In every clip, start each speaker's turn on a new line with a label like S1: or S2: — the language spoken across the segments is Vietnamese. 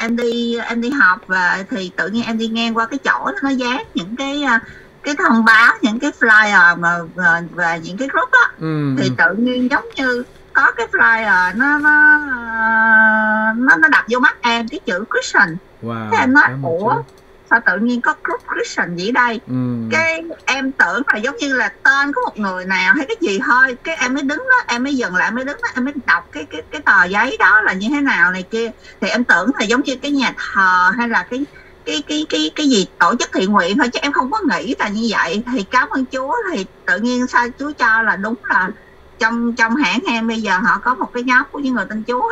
S1: em đi em đi học và thì tự nhiên em đi ngang qua cái chỗ nó dán những cái à, cái thông báo những cái flyer mà và, và những cái group á
S2: ừ.
S1: thì tự nhiên giống như có cái flyer nó nó nó nó đập vô mắt em cái chữ Christian
S2: wow
S1: thế em nói ủa
S2: Chúa.
S1: Sao tự nhiên có group Christian gì đây?
S2: Ừ.
S1: cái em tưởng là giống như là tên của một người nào hay cái gì thôi cái em mới đứng đó em mới dừng lại mới đứng đó em mới đọc cái cái cái tờ giấy đó là như thế nào này kia. Thì em tưởng là giống như cái nhà thờ hay là cái cái cái cái cái gì tổ chức thiện nguyện thôi chứ em không có nghĩ là như vậy. Thì cảm ơn Chúa thì tự nhiên sao Chúa cho là đúng là trong trong hãng em bây giờ họ có một cái nhóm của những người tin Chúa.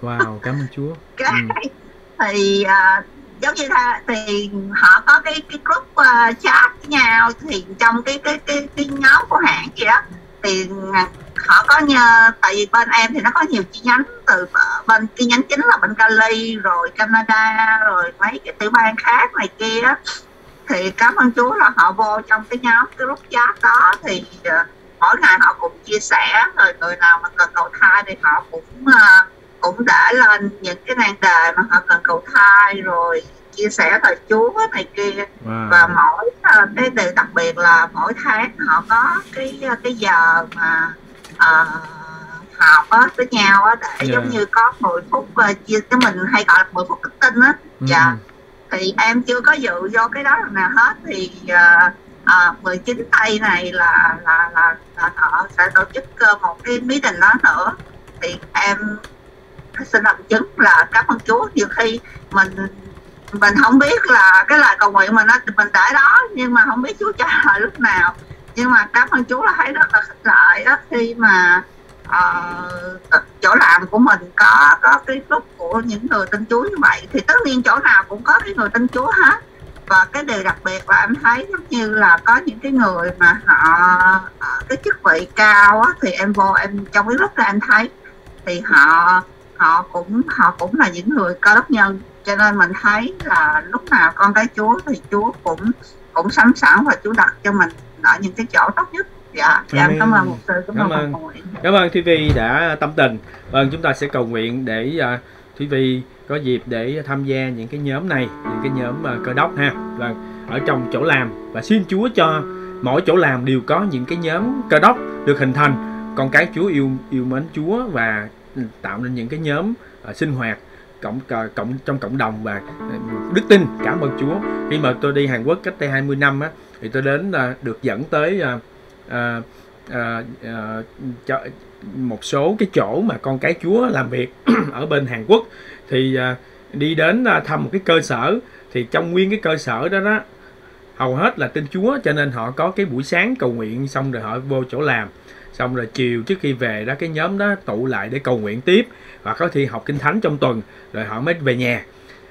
S2: Wow cảm ơn Chúa.
S1: Cái
S2: Ừ.
S1: thì à, giống như là thì họ có cái cái group uh, chat với nhau thì trong cái cái cái cái nhóm của hãng gì đó thì họ có nhờ tại vì bên em thì nó có nhiều chi nhánh từ bên chi nhánh chính là bên Cali rồi Canada rồi mấy cái tiểu bang khác này kia á. thì cảm ơn Chúa là họ vô trong cái nhóm cái group chat đó thì uh, mỗi ngày họ cũng chia sẻ rồi người nào mà cần cầu thai thì họ cũng uh, cũng để lên những cái nan đề mà họ cần cầu thai rồi chia sẻ lời Chúa này kia
S2: wow
S1: và mỗi ờ, cái điều đặc biệt là mỗi tháng họ có cái ờ, cái giờ mà ờ, học á với nhau á để
S2: Dạ.
S1: giống như có 10 phút chia cái mình hay gọi là 10 phút đức tin á
S2: Ừ.
S1: dạ. thì em chưa có dự vô cái đó nào hết thì uh, uh, 19 tây này là là là, là họ sẽ tổ chức một cái meeting đó nữa thì em xin làm chứng là cảm ơn Chúa nhiều khi mình mình không biết là cái lời cầu nguyện mình nó mình để đó nhưng mà không biết Chúa trả lời lúc nào. Nhưng mà cảm ơn Chúa là thấy rất là khích lợi đó. Khi mà uh, chỗ làm của mình có có cái lúc của những người tin Chúa như vậy thì tất nhiên chỗ nào cũng có cái người tin Chúa hết. Và cái điều đặc biệt là em thấy giống như là có những cái người mà họ ờ, cái chức vị cao á, thì em vô em trong cái lúc là em thấy thì họ họ cũng họ cũng là những người cơ đốc nhân cho nên mình thấy là lúc nào con cái Chúa thì Chúa cũng cũng sẵn sẵn và Chúa đặt cho mình ở những cái chỗ tốt nhất dạ dạ em cảm ơn một sư cảm
S2: Cảm
S1: ơn
S2: Cảm ơn Thúy Vi đã tâm tình. Vâng, chúng ta sẽ cầu nguyện để uh, Thúy Vi có dịp để tham gia những cái nhóm này, những cái nhóm uh, cơ đốc ha. Vâng, ở trong chỗ làm và xin Chúa cho mỗi chỗ làm đều có những cái nhóm cơ đốc được hình thành. Con cái Chúa yêu yêu mến Chúa và Ừ. tạo nên những cái nhóm uh, sinh hoạt cộng cộng trong cộng đồng và uh, đức tin. Cảm ơn Chúa. Khi mà tôi đi Hàn Quốc cách đây 20 năm á thì tôi đến uh, được dẫn tới uh, uh, uh, uh, cho một số cái chỗ mà con cái Chúa làm việc ở bên Hàn Quốc thì uh, đi đến uh, thăm một cái cơ sở thì trong nguyên cái cơ sở đó đó hầu hết là tin Chúa cho nên họ có cái buổi sáng cầu nguyện xong rồi họ vô chỗ làm xong rồi chiều trước khi về đó cái nhóm đó tụ lại để cầu nguyện tiếp và có thi học kinh thánh trong tuần rồi họ mới về nhà.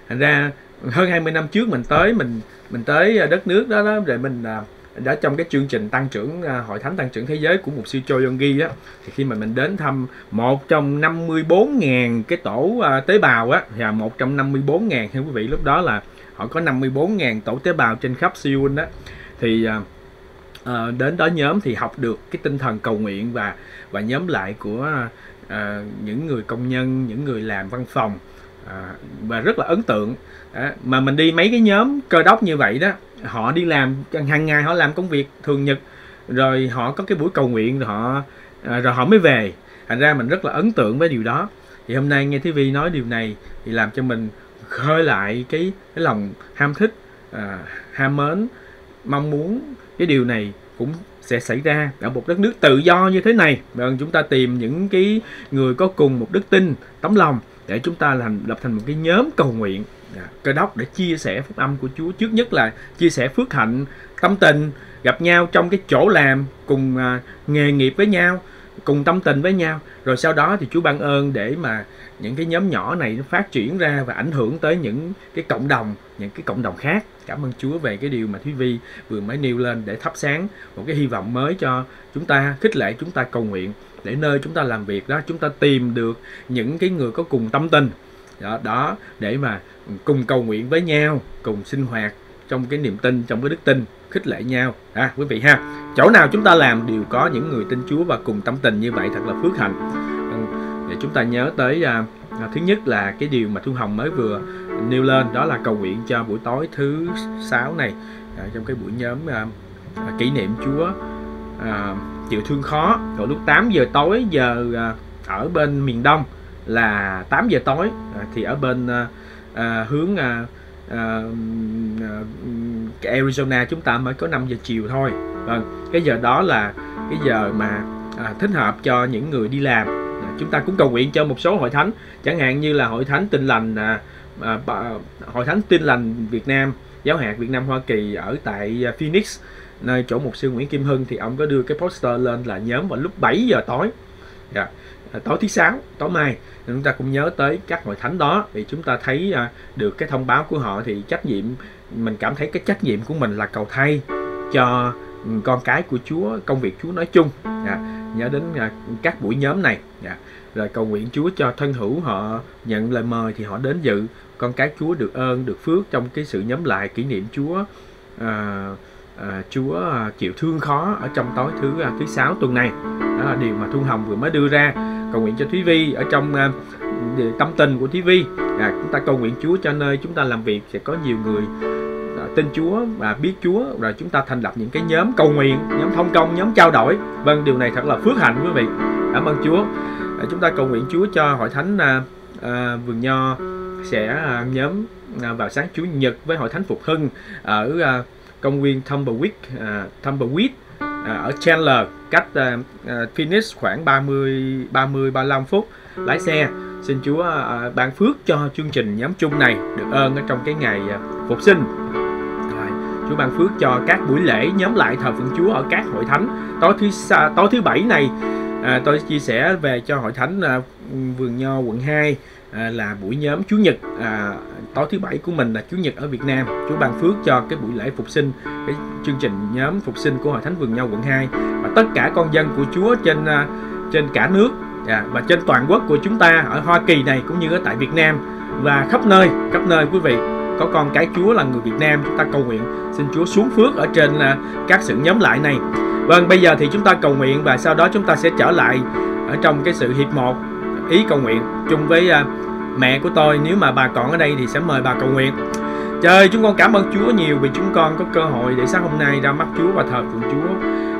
S2: Thành ra hơn 20 năm trước mình tới mình mình tới ờ, đất nước đó, đó rồi mình ờ, đã trong cái chương trình tăng trưởng ờ, hội thánh tăng trưởng thế giới của mục sư Cho Yonggi á thì khi mà mình đến thăm một trong 54.000 cái tổ tế bào á và một trong 54.000 thưa quý vị lúc đó là họ có 54.000 tổ tế bào trên khắp Seoul đó thì uh, đến đó nhóm thì học được cái tinh thần cầu nguyện và và nhóm lại của uh, những người công nhân những người làm văn phòng uh, và rất là ấn tượng. Uh, mà mình đi mấy cái nhóm cơ đốc như vậy đó họ đi làm hàng ngày họ làm công việc thường nhật rồi họ có cái buổi cầu nguyện rồi họ uh, rồi họ mới về. Thành ra mình rất là ấn tượng với điều đó. Thì hôm nay nghe Thí Vi nói điều này thì làm cho mình khơi lại cái cái lòng ham thích à, ham mến mong muốn cái điều này cũng sẽ xảy ra ở một đất nước tự do như thế này. Vâng chúng ta tìm những cái người có cùng một đức tin tấm lòng để chúng ta làm lập thành một cái nhóm cầu nguyện à, cơ đốc để chia sẻ phúc âm của Chúa. Trước nhất là chia sẻ phước hạnh tâm tình gặp nhau trong cái chỗ làm cùng à, nghề nghiệp với nhau cùng tâm tình với nhau. Rồi sau đó thì Chúa ban ơn để mà những cái nhóm nhỏ này nó phát triển ra và ảnh hưởng tới những cái cộng đồng những cái cộng đồng khác. Cảm ơn Chúa về cái điều mà Thúy Vi vừa mới nêu lên để thắp sáng một cái hy vọng mới cho chúng ta khích lệ chúng ta cầu nguyện để nơi chúng ta làm việc đó chúng ta tìm được những cái người có cùng tâm tình. Đó, đó để mà cùng cầu nguyện với nhau cùng sinh hoạt trong cái niềm tin trong cái đức tin khích lệ nhau. À quý vị ha chỗ nào chúng ta làm đều có những người tin Chúa và cùng tâm tình như vậy thật là phước hạnh. Ừ, để chúng ta nhớ tới à, à, thứ nhất là cái điều mà thu hồng mới vừa nêu lên đó là cầu nguyện cho buổi tối thứ sáu này à, trong cái buổi nhóm à, à, kỷ niệm Chúa à, chịu thương khó. Vào lúc 8 giờ tối giờ à, ở bên miền Đông là 8 giờ tối à, thì ở bên à, à, hướng à, à, à Arizona chúng ta mới có 5 giờ chiều thôi. Vâng cái giờ đó là cái giờ mà à, thích hợp cho những người đi làm chúng ta cũng cầu nguyện cho một số hội thánh chẳng hạn như là hội thánh tin lành à, à, hội thánh tin lành Việt Nam giáo hạt Việt Nam Hoa Kỳ ở tại à, Phoenix nơi chỗ một sư Nguyễn Kim Hưng thì ông có đưa cái poster lên là nhóm vào lúc 7 giờ tối. Yeah. Tối thứ sáu tối mai. Chúng ta cũng nhớ tới các hội thánh đó thì chúng ta thấy à, được cái thông báo của họ thì trách nhiệm mình cảm thấy cái trách nhiệm của mình là cầu thay cho con cái của Chúa công việc Chúa nói chung. Dạ, nhớ đến các buổi nhóm này. Dạ rồi cầu nguyện Chúa cho thân hữu họ nhận lời mời thì họ đến dự. Con cái Chúa được ơn được phước trong cái sự nhóm lại kỷ niệm Chúa à, à, Chúa à, chịu thương khó ở trong tối thứ à, thứ sáu tuần này. Đó là điều mà Thu Hồng vừa mới đưa ra. Cầu nguyện cho Thúy Vi ở trong à, tâm tình của Thúy Vi. À, chúng ta cầu nguyện Chúa cho nơi chúng ta làm việc sẽ có nhiều người à, tin Chúa và biết Chúa. Rồi chúng ta thành lập những cái nhóm cầu nguyện nhóm thông công nhóm trao đổi. Vâng điều này thật là phước hạnh quý vị. Cảm ơn Chúa à, chúng ta cầu nguyện Chúa cho hội thánh à, à, vườn nho sẽ à, nhóm à, vào sáng Chủ nhật với hội thánh phục hưng ở à, công viên Tumbleweed à, Tumbleweed à, ở Chandler cách à, à, Phoenix khoảng 30 30 35 phút. Lái xe xin Chúa à, à, ban phước cho chương trình nhóm chung này được ơn ở trong cái ngày à, phục sinh. Chúa ban phước cho các buổi lễ nhóm lại thờ phượng Chúa ở các hội thánh. Tối thứ tối thứ bảy này à, tôi chia sẻ về cho hội thánh à, vườn nho quận 2 à, là buổi nhóm Chúa Nhật à, tối thứ bảy của mình là Chúa Nhật ở Việt Nam. Chúa ban phước cho cái buổi lễ phục sinh cái chương trình nhóm phục sinh của Hội Thánh Vườn Nho quận 2 và tất cả con dân của Chúa trên à, trên cả nước à, và trên toàn quốc của chúng ta ở Hoa Kỳ này cũng như ở tại Việt Nam. Và khắp nơi khắp nơi quý vị có con cái Chúa là người Việt Nam chúng ta cầu nguyện xin Chúa xuống phước ở trên à, các sự nhóm lại này vâng bây giờ thì chúng ta cầu nguyện và sau đó chúng ta sẽ trở lại ở trong cái sự hiệp một ý cầu nguyện chung với uh, mẹ của tôi. Nếu mà bà còn ở đây thì sẽ mời bà cầu nguyện. Trời chúng con cảm ơn Chúa nhiều vì chúng con có cơ hội để sáng hôm nay ra mắt Chúa và thờ phượng Chúa.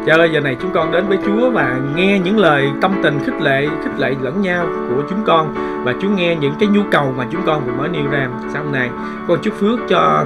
S2: Trời ơi giờ này chúng con đến với Chúa và nghe những lời tâm tình khích lệ khích lệ lẫn nhau của chúng con. Và Chúa nghe những cái nhu cầu mà chúng con vừa mới nêu ra sáng hôm nay. Con chúc phước cho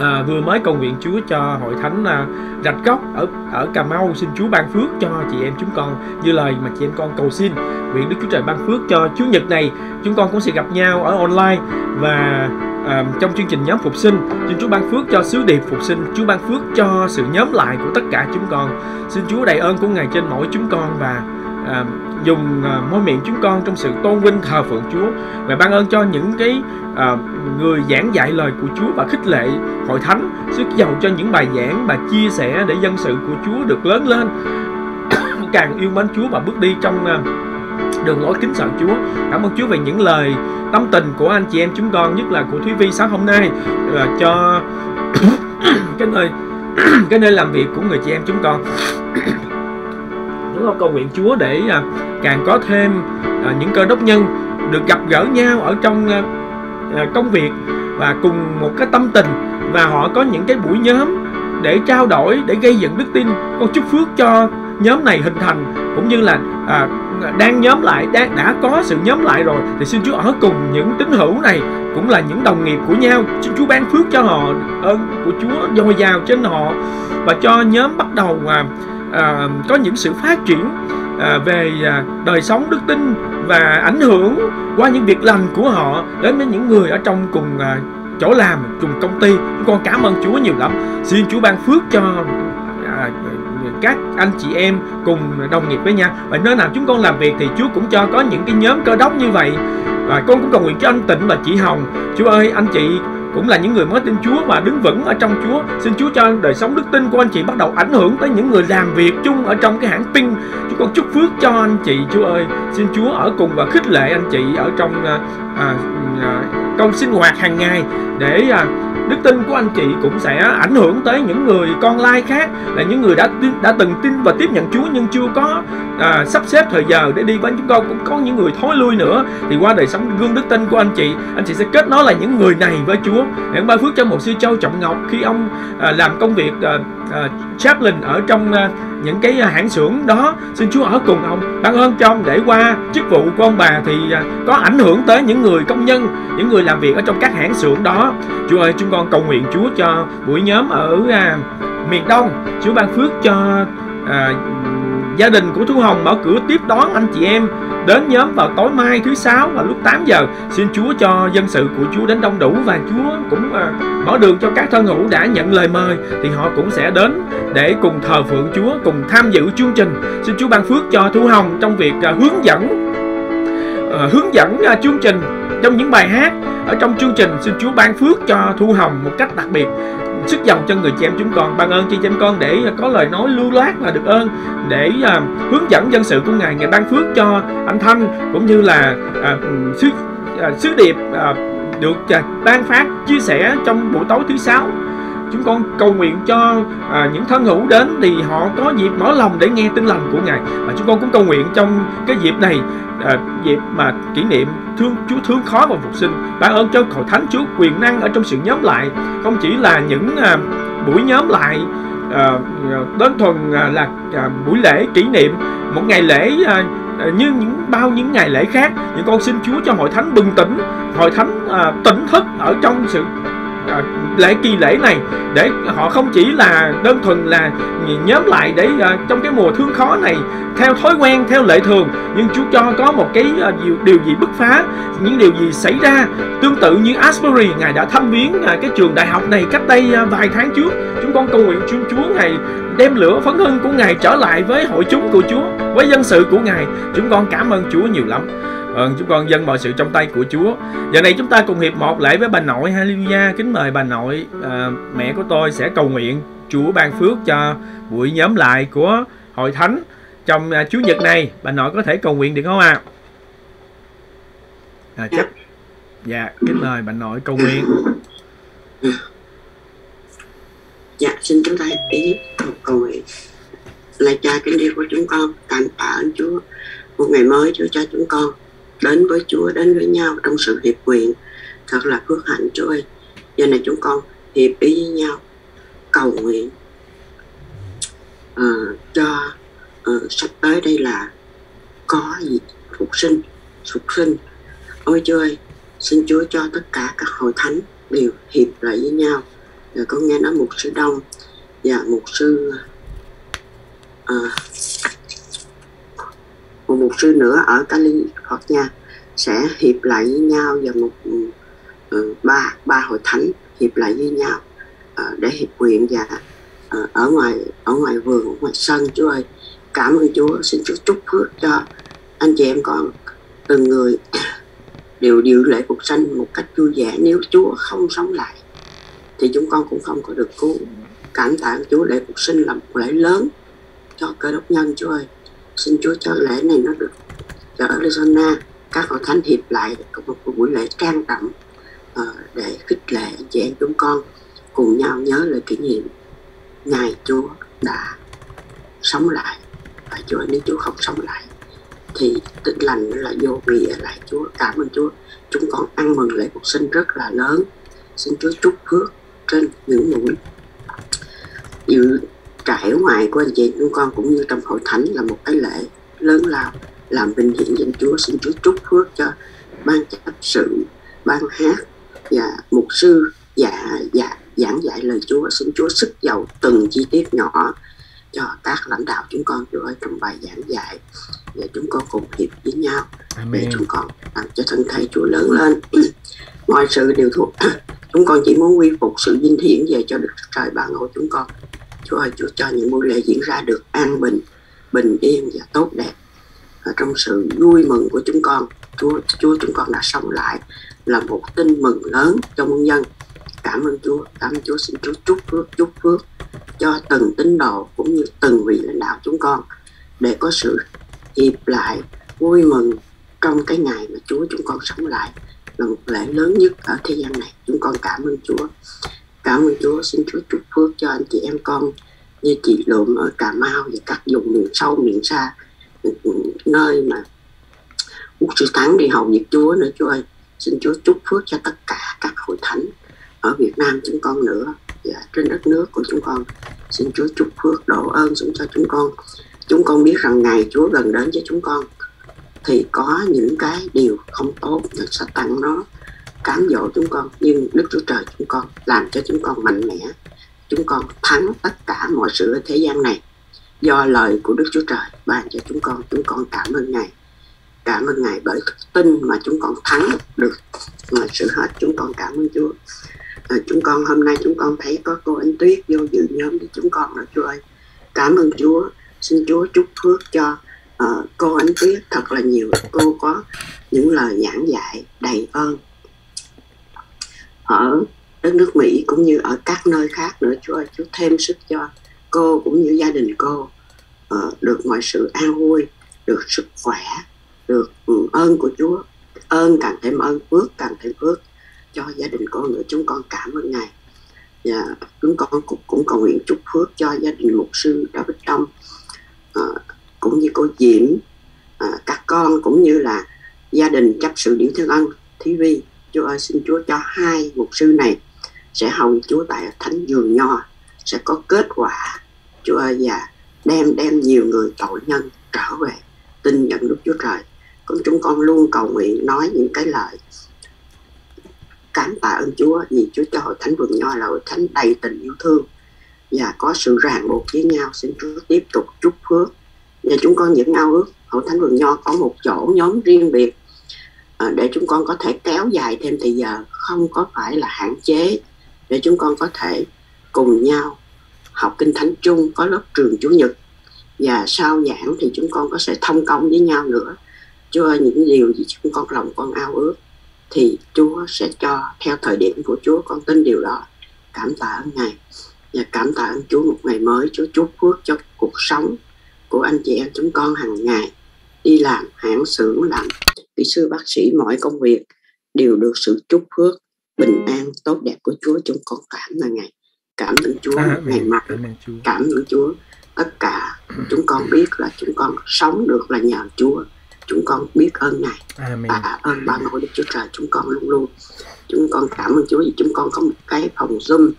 S2: à, vừa mới cầu nguyện Chúa cho hội thánh à, rạch gốc ở ở Cà Mau xin Chúa ban phước cho chị em chúng con như lời mà chị em con cầu xin. Nguyện Đức Chúa Trời ban phước cho Chúa Nhật này chúng con cũng sẽ gặp nhau ở online và à, trong chương trình nhóm phục sinh. Xin Chúa ban phước cho sứ điệp phục sinh Chúa ban phước cho sự nhóm lại của tất cả chúng con. Xin Chúa đầy ơn của Ngài trên mỗi chúng con và à, dùng à, môi miệng chúng con trong sự tôn vinh thờ phượng Chúa. Và ban ơn cho những cái à, người giảng dạy lời của Chúa và khích lệ hội thánh sức giàu cho những bài giảng và chia sẻ để dân sự của Chúa được lớn lên. Càng yêu mến Chúa và bước đi trong à, đường lối kính sợ Chúa. Cảm ơn Chúa về những lời tâm tình của anh chị em chúng con nhất là của Thúy Vi sáng hôm nay và cho cái nơi cái nơi làm việc của người chị em chúng con chúng cầu nguyện Chúa để à, càng có thêm à, những cơ đốc nhân được gặp gỡ nhau ở trong à, à, công việc và cùng một cái tâm tình và họ có những cái buổi nhóm để trao đổi để gây dựng đức tin. Con chúc phước cho nhóm này hình thành cũng như là à, đang nhóm lại đang đã có sự nhóm lại rồi thì xin Chúa ở cùng những tín hữu này cũng là những đồng nghiệp của nhau. Xin Chúa ban phước cho họ ơn của Chúa dồi dào trên họ và cho nhóm bắt đầu à, à, có những sự phát triển à, về à, đời sống đức tin và ảnh hưởng qua những việc lành của họ đến với những người ở trong cùng à, chỗ làm cùng công ty. Chúng con cảm ơn Chúa nhiều lắm. Xin Chúa ban phước cho à, các anh chị em cùng đồng nghiệp với nhau. Và nơi nào chúng con làm việc thì Chúa cũng cho có những cái nhóm cơ đốc như vậy. Và con cũng cầu nguyện cho anh Tịnh và chị Hồng. Chúa ơi anh chị cũng là những người mới tin Chúa và đứng vững ở trong Chúa. Xin Chúa cho đời sống đức tin của anh chị bắt đầu ảnh hưởng tới những người làm việc chung ở trong cái hãng pin. chúa con chúc phước cho anh chị Chúa ơi. Xin Chúa ở cùng và khích lệ anh chị ở trong à, à, công sinh hoạt hàng ngày để à, đức tin của anh chị cũng sẽ ảnh hưởng tới những người con lai khác là những người đã đã từng tin và tiếp nhận Chúa nhưng chưa có à, sắp xếp thời giờ để đi với chúng con cũng có những người thối lui nữa. Thì qua đời sống gương đức tin của anh chị anh chị sẽ kết nối là những người này với Chúa. Hãy ban phước cho một sư Châu Trọng Ngọc khi ông à, làm công việc à, à, chaplain ở trong à, những cái à, hãng xưởng đó. Xin Chúa ở cùng ông. Ban ơn cho ông để qua chức vụ của ông bà thì à, có ảnh hưởng tới những người công nhân những người làm việc ở trong các hãng xưởng đó. Chúa ơi chúng con cầu nguyện Chúa cho buổi nhóm ở à, miền Đông. Chúa ban phước cho à, gia đình của Thu Hồng mở cửa tiếp đón anh chị em. Đến nhóm vào tối mai thứ sáu vào lúc 8 giờ, xin Chúa cho dân sự của Chúa đến đông đủ và Chúa cũng à, mở đường cho các thân hữu đã nhận lời mời, thì họ cũng sẽ đến để cùng thờ phượng Chúa, cùng tham dự chương trình. Xin Chúa ban phước cho Thu Hồng trong việc à, hướng dẫn à, hướng dẫn chương trình trong những bài hát. Ở trong chương trình xin Chúa ban phước cho Thu Hồng một cách đặc biệt. Sức dòng cho người chị em chúng con ban ơn chị em con để à, có lời nói lưu loát là được ơn để uh, hướng dẫn dân sự của ngài. Ngài ban phước cho anh thanh cũng như là uh, sứ uh, sứ điệp uh, được uh, ban phát chia sẻ trong buổi tối thứ sáu chúng con cầu nguyện cho à, những thân hữu đến thì họ có dịp mở lòng để nghe tin lành của ngài. Và chúng con cũng cầu nguyện trong cái dịp này à, dịp mà kỷ niệm thương Chúa thương khó và phục sinh. Ban ơn cho hội thánh Chúa quyền năng ở trong sự nhóm lại. Không chỉ là những à, buổi nhóm lại à, đơn thuần à, là à, buổi lễ kỷ niệm một ngày lễ à, à như những bao những ngày lễ khác. Những con xin Chúa cho hội thánh bừng tỉnh hội thánh à, tỉnh thức ở trong sự à, lễ kỳ lễ này để họ không chỉ là đơn thuần là nhóm lại để à, trong cái mùa thương khó này theo thói quen theo lệ thường nhưng Chúa cho có một cái à, điều, điều gì bứt phá những điều gì xảy ra. Tương tự như Asbury ngài đã thăm viếng à, cái trường đại học này cách đây à, vài tháng trước. Chúng con cầu nguyện Chúa Chúa ngài đem lửa phấn hưng của ngài trở lại với hội chúng của Chúa với dân sự của ngài. Chúng con cảm ơn Chúa nhiều lắm. Ừ, chúng con dâng mọi sự trong tay của Chúa. Giờ này chúng ta cùng hiệp một lễ với bà nội Hallelujah. Kính mời bà nội, à, mẹ của tôi sẽ cầu nguyện Chúa ban phước cho buổi nhóm lại của hội thánh trong à, Chúa nhật này. Bà nội có thể cầu nguyện được không ạ? À? À, chắc. Dạ, kính mời bà nội cầu nguyện.
S3: Dạ, xin chúng ta ý cầu nguyện. Lạy cha kính yêu của chúng con, cảm tạ ơn Chúa một ngày mới Chúa cho chúng con đến với Chúa đến với nhau trong sự hiệp quyền. thật là phước hạnh Chúa ơi. Giờ này chúng con hiệp ý với nhau cầu nguyện uh, cho uh, sắp tới đây là có gì phục sinh phục sinh. Ôi Chúa ơi xin Chúa cho tất cả các hội thánh đều hiệp lại với nhau. Rồi con nghe nói một sư đông và một sư uh, một mục sư nữa ở California sẽ hiệp lại với nhau và một uh, ba ba hội thánh hiệp lại với nhau uh, để hiệp nguyện và uh, ở ngoài ở ngoài vườn ở ngoài sân. Chúa ơi cảm ơn Chúa. Xin Chúa chúc phước cho anh chị em con từng người đều điều lễ phục sinh một cách vui vẻ. Nếu Chúa không sống lại thì chúng con cũng không có được cứu. Cảm tạ Chúa lễ phục sinh là một lễ lớn cho cơ đốc nhân Chúa ơi xin Chúa cho lễ này nó được ở Arizona. Các hội thánh hiệp lại có một buổi lễ trang trọng uh, để khích lệ anh chị em chúng con cùng nhau nhớ lời kỷ niệm ngày Chúa đã sống lại và Chúa nếu Chúa không sống lại thì tinh lành là vô nghĩa lại Chúa. Cảm ơn Chúa. Chúng con ăn mừng lễ phục sinh rất là lớn. Xin Chúa chúc phước trên những mũi. Dự trải ngoài của anh chị. Chúng con cũng như trong hội thánh là một cái lễ lớn lao làm vinh hiển danh Chúa. Xin Chúa chúc phước cho ban chấp sự ban hát và mục sư dạ dạ giảng dạy lời Chúa. Xin Chúa sức giàu từng chi tiết nhỏ cho các lãnh đạo chúng con Chúa ơi trong bài giảng dạy. Và chúng con cùng hiệp với nhau Amen. để chúng con làm cho thân thể Chúa lớn lên. Mọi sự đều thuộc. Chúng con chỉ muốn quy phục sự vinh hiển về cho Đức Trời ban ngôi chúng con Chúa ơi, Chúa cho những buổi lễ diễn ra được an bình bình yên và tốt đẹp. Ở trong sự vui mừng của chúng con, Chúa Chúa chúng con đã sống lại là một tin mừng lớn cho muôn dân. Cảm ơn Chúa, cảm ơn Chúa. Xin Chúa chúc phước chúc phước cho từng tín đồ cũng như từng vị lãnh đạo chúng con để có sự hiệp lại vui mừng trong cái ngày mà Chúa chúng con sống lại là một lễ lớn nhất ở thế gian này. Chúng con cảm ơn Chúa cảm ơn Chúa. Xin Chúa chúc phước cho anh chị em con như chị Lụm ở Cà Mau và các vùng miền sâu, miền xa, nơi mà quốc Sư Thắng đi hầu việc Chúa nữa, Chúa ơi. Xin Chúa chúc phước cho tất cả các hội thánh ở Việt Nam chúng con nữa và trên đất nước của chúng con. Xin Chúa chúc phước đổ ơn xuống cho chúng con. Chúng con biết rằng ngày Chúa gần đến với chúng con thì có những cái điều không tốt và sẽ tăng nó cám dỗ chúng con nhưng Đức Chúa Trời chúng con làm cho chúng con mạnh mẽ. Chúng con thắng tất cả mọi sự ở thế gian này. Do lời của Đức Chúa Trời ban cho chúng con chúng con cảm ơn Ngài. Cảm ơn Ngài bởi tin mà chúng con thắng được mọi sự hết. Chúng con cảm ơn Chúa. À, chúng con hôm nay chúng con thấy có cô anh Tuyết vô dự nhóm với chúng con nữa Chúa ơi. Cảm ơn Chúa. Xin Chúa chúc phước cho uh, cô anh Tuyết thật là nhiều. Cô có những lời giảng dạy đầy ơn ở đất nước Mỹ cũng như ở các nơi khác nữa. Chúa ơi Chúa thêm sức cho cô cũng như gia đình cô uh, được mọi sự an vui được sức khỏe được ừ, ơn của Chúa. Ơn càng thêm ơn phước càng thêm phước cho gia đình con nữa. Chúng con cảm ơn ngài. Và chúng con cũng, cũng cầu nguyện chúc phước cho gia đình mục sư David Đông à, ờ, cũng như cô Diễm à, các con cũng như là gia đình chấp sự điển thương ân Thí Vi Chúa ơi, xin Chúa cho hai mục sư này sẽ hầu Chúa tại thánh giường nho, sẽ có kết quả. Chúa ơi, và đem đem nhiều người tội nhân trở về, tin nhận Đức Chúa Trời. Con chúng con luôn cầu nguyện, nói những cái lời cảm tạ ơn Chúa, vì Chúa cho hội thánh vườn nho là hội thánh đầy tình yêu thương và có sự ràng buộc với nhau. Xin Chúa tiếp tục chúc phước. Và chúng con những ao ước, hội thánh vườn nho có một chỗ nhóm riêng biệt. Ờ, để chúng con có thể kéo dài thêm thời giờ, không có phải là hạn chế, để chúng con có thể cùng nhau học kinh thánh chung, có lớp trường chủ nhật. Và sau giảng thì chúng con có sẽ thông công với nhau nữa. Chúa ơi, những điều gì chúng con lòng con ao ước thì Chúa sẽ cho theo thời điểm của Chúa, con tin điều đó. Cảm tạ ơn Ngài. Và cảm tạ ơn Chúa một ngày mới. Chúa chúc phước cho cuộc sống của anh chị em chúng con hàng ngày. Đi làm, hãng xưởng làm kỹ sư bác sĩ mọi công việc đều được sự chúc phước bình an tốt đẹp của Chúa chúng con cảm ơn Ngài cảm ơn Chúa à, ngày mai. cảm ơn Chúa. Tất cả chúng con biết là chúng con sống được là nhờ Chúa. Chúng con biết ơn ngài. Amen. và ơn ba ngôi đức chúa trời chúng con luôn luôn. Chúng con cảm ơn chúa vì chúng con có một cái phòng zoom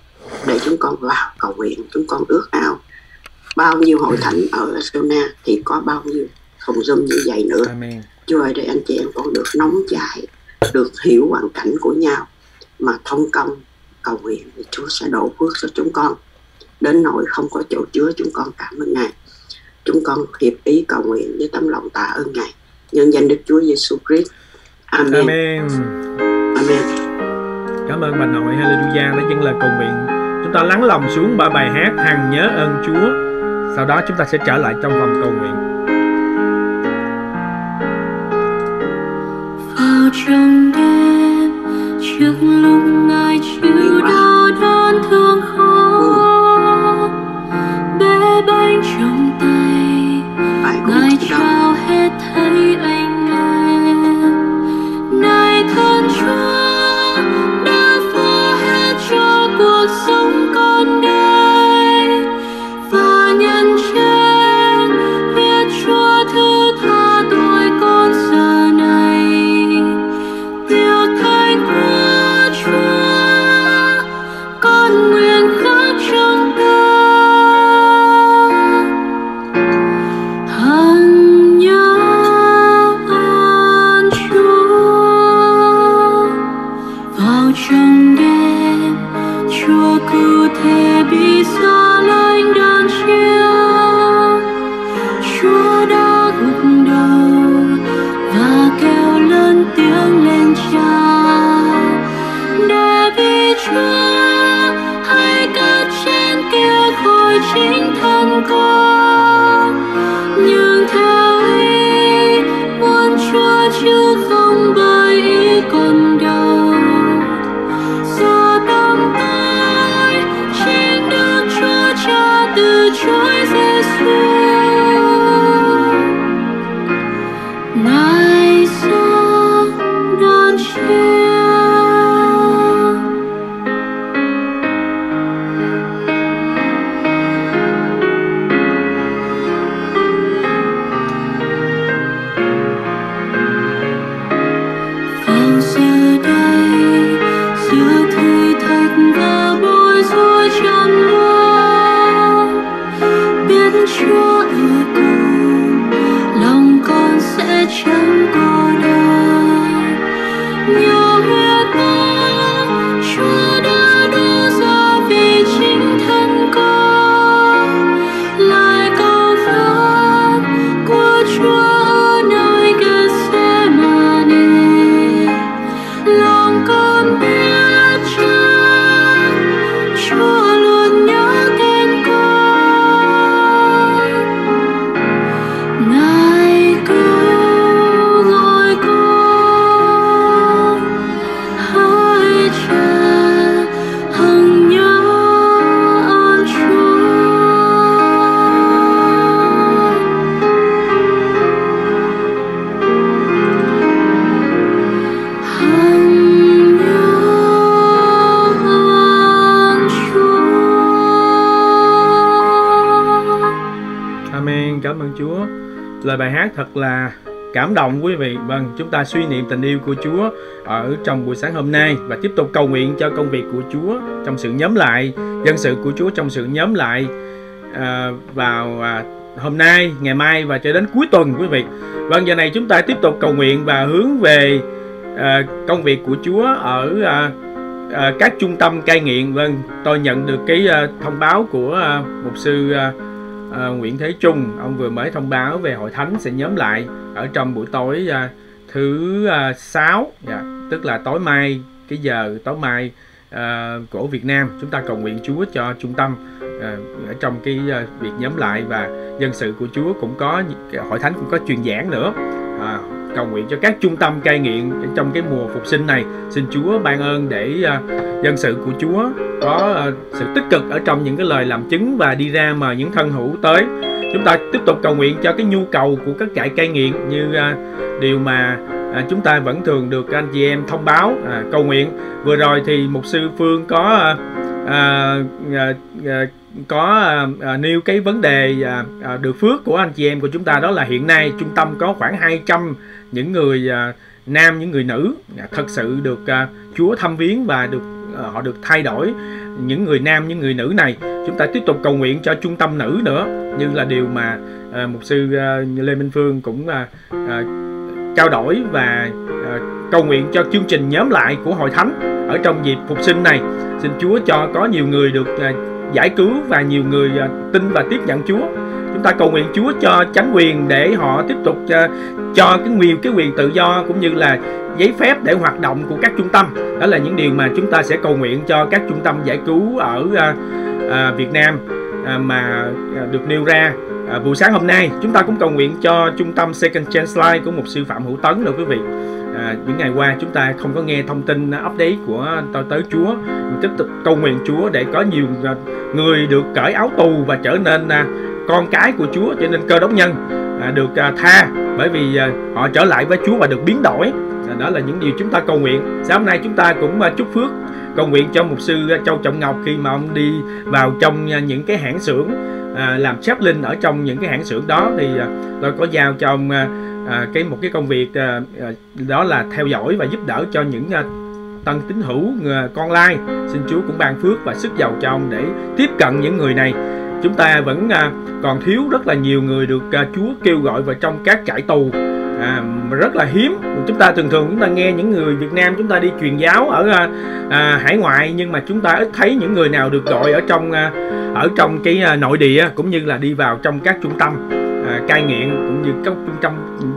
S3: để chúng con vào cầu nguyện chúng con ước ao. Bao nhiêu hội thánh ở Arizona thì có bao nhiêu phòng zoom như vậy nữa. Amen. Chúa ơi để anh chị em con được nóng chạy được hiểu hoàn cảnh của nhau mà thông công cầu nguyện thì chúa sẽ đổ phước cho chúng con đến nỗi không có chỗ chứa chúng con cảm ơn ngài chúng con hiệp ý cầu nguyện với tấm lòng tạ ơn ngài nhân danh Đức Chúa Giêsu Christ. Amen.
S2: Amen.
S3: Amen.
S2: Cảm ơn bà nội Hallelujah đã dâng lời cầu nguyện. Chúng ta lắng lòng xuống ba bài hát hằng nhớ ơn Chúa. Sau đó chúng ta sẽ trở lại trong vòng cầu nguyện.
S4: Trong đêm trước lúc ngài chịu đau đớn thương khó bé bánh trong tay ngài trao
S2: thật là cảm động quý vị. Vâng, chúng ta suy niệm tình yêu của Chúa ở trong buổi sáng hôm nay và tiếp tục cầu nguyện cho công việc của Chúa trong sự nhóm lại, dân sự của Chúa trong sự nhóm lại à, vào à, hôm nay, ngày mai và cho đến cuối tuần quý vị. Vâng, giờ này chúng ta tiếp tục cầu nguyện và hướng về à, công việc của Chúa ở à, à, các trung tâm cai nghiện. Vâng, tôi nhận được cái à, thông báo của à, mục sư à, à, Nguyễn Thế Trung ông vừa mới thông báo về hội thánh sẽ nhóm lại ở trong buổi tối à, thứ à, sáu. Dạ, tức là tối mai cái giờ tối mai à, của Việt Nam. Chúng ta cầu nguyện Chúa cho trung tâm à, ở trong cái à, việc nhóm lại và dân sự của Chúa cũng có hội thánh cũng có truyền giảng nữa. À, cầu nguyện cho các trung tâm cai nghiện trong cái mùa phục sinh này. Xin Chúa ban ơn để uh, dân sự của Chúa có uh, sự tích cực ở trong những cái lời làm chứng và đi ra mà những thân hữu tới. Chúng ta tiếp tục cầu nguyện cho cái nhu cầu của các trại cai nghiện như uh, điều mà à, chúng ta vẫn thường được anh chị em thông báo à, cầu nguyện. Vừa rồi thì mục sư Phương có à, à, à, có à, à, nêu cái vấn đề à, à, được phước của anh chị em của chúng ta đó là hiện nay trung tâm có khoảng 200 những người à, nam những người nữ. À, thật sự được à, Chúa thăm viếng và được à, họ được thay đổi. Những người nam những người nữ này chúng ta tiếp tục cầu nguyện cho trung tâm nữ nữa. Như là điều mà à, mục sư à, Lê Minh Phương cũng à, à, trao đổi và à, cầu nguyện cho chương trình nhóm lại của hội thánh ở trong dịp phục sinh này. Xin Chúa cho có nhiều người được à, giải cứu và nhiều người à, tin và tiếp nhận Chúa. Chúng ta cầu nguyện Chúa cho chánh quyền để họ tiếp tục cho, cho cái quyền cái quyền tự do cũng như là giấy phép để hoạt động của các trung tâm. Đó là những điều mà chúng ta sẽ cầu nguyện cho các trung tâm giải cứu ở à, à, Việt Nam à, mà à, được nêu ra à, buổi sáng hôm nay. Chúng ta cũng cầu nguyện cho trung tâm Second Chance Life của một sư phạm hữu tấn nữa quý vị à, những ngày qua chúng ta không có nghe thông tin à, update của tôi tới Chúa. Mình tiếp tục cầu nguyện Chúa để có nhiều à, người được cởi áo tù và trở nên à, con cái của Chúa trở nên cơ đốc nhân à, được à, tha. Bởi vì à, họ trở lại với Chúa và được biến đổi. À, đó là những điều chúng ta cầu nguyện. Sáng hôm nay chúng ta cũng à, chúc phước cầu nguyện cho mục sư à, Châu Trọng Ngọc khi mà ông đi vào trong à, những cái hãng xưởng à, làm chaplain ở trong những cái hãng xưởng đó. Thì à, tôi có giao cho ông à, à, cái một cái công việc à, à, đó là theo dõi và giúp đỡ cho những à, tân tín hữu à, con lai. Xin Chúa cũng ban phước và sức giàu cho ông để tiếp cận những người này. Chúng ta vẫn à, còn thiếu rất là nhiều người được à, Chúa kêu gọi vào trong các trại tù. À, rất là hiếm. Chúng ta thường thường chúng ta nghe những người Việt Nam chúng ta đi truyền giáo ở à, à, hải ngoại nhưng mà chúng ta ít thấy những người nào được gọi ở trong à, ở trong cái à, nội địa cũng như là đi vào trong các trung tâm à, cai nghiện cũng như các trung tâm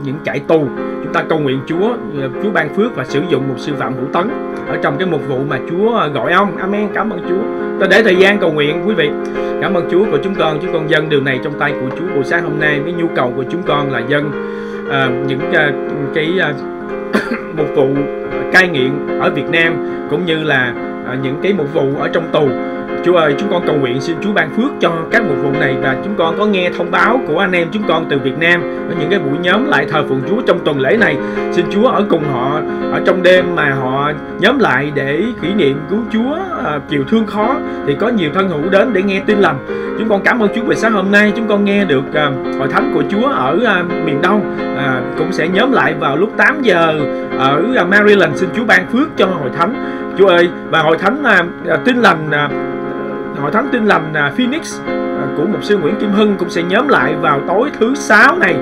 S2: những trại tù. Chúng ta cầu nguyện Chúa à, Chúa ban phước và sử dụng một sư phạm hữu tấn ở trong cái mục vụ mà Chúa à, gọi ông. Amen. Cảm ơn Chúa. Ta để thời gian cầu nguyện quý vị. Cảm ơn Chúa của chúng con. Chúng con dân điều này trong tay của Chúa buổi sáng hôm nay với nhu cầu của chúng con là dân à, những à, cái à, mục vụ cai nghiện ở Việt Nam cũng như là à, những cái mục vụ ở trong tù. Chúa ơi, chúng con cầu nguyện xin Chúa ban phước cho các mục vụ này và chúng con có nghe thông báo của anh em chúng con từ Việt Nam ở những cái buổi nhóm lại thờ phượng Chúa trong tuần lễ này. Xin Chúa ở cùng họ ở trong đêm mà họ nhóm lại để kỷ niệm cứu Chúa à, chiều thương khó thì có nhiều thân hữu đến để nghe tin lành. Chúng con cảm ơn Chúa về sáng hôm nay chúng con nghe được à, hội thánh của Chúa ở à, miền Đông à, cũng sẽ nhóm lại vào lúc 8 giờ ở à, Maryland. Xin Chúa ban phước cho hội thánh. Chúa ơi và hội thánh à, à tin lành à, hội thánh tin lành à, Phoenix à, của mục sư Nguyễn Kim Hưng cũng sẽ nhóm lại vào tối thứ sáu này.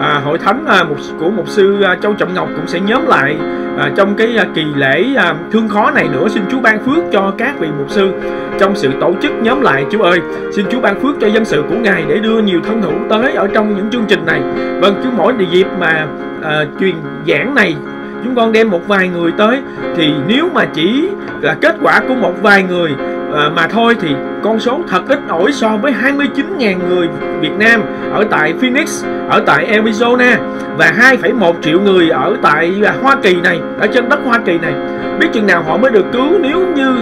S2: À, hội thánh à, một của mục sư à, Châu Trọng Ngọc cũng sẽ nhóm lại à, trong cái à, kỳ lễ à, thương khó này nữa. Xin Chúa ban phước cho các vị mục sư trong sự tổ chức nhóm lại. Chúa ơi xin Chúa ban phước cho dân sự của ngài để đưa nhiều thân hữu tới ở trong những chương trình này. Vâng cứ mỗi dịp mà à, truyền giảng này chúng con đem một vài người tới thì nếu mà chỉ là kết quả của một vài người à, mà thôi thì con số thật ít ỏi so với 29.000 người Việt Nam ở tại Phoenix, ở tại Arizona và 2,1 triệu người ở tại à, Hoa Kỳ này, ở trên đất Hoa Kỳ này. Biết chừng nào họ mới được cứu nếu như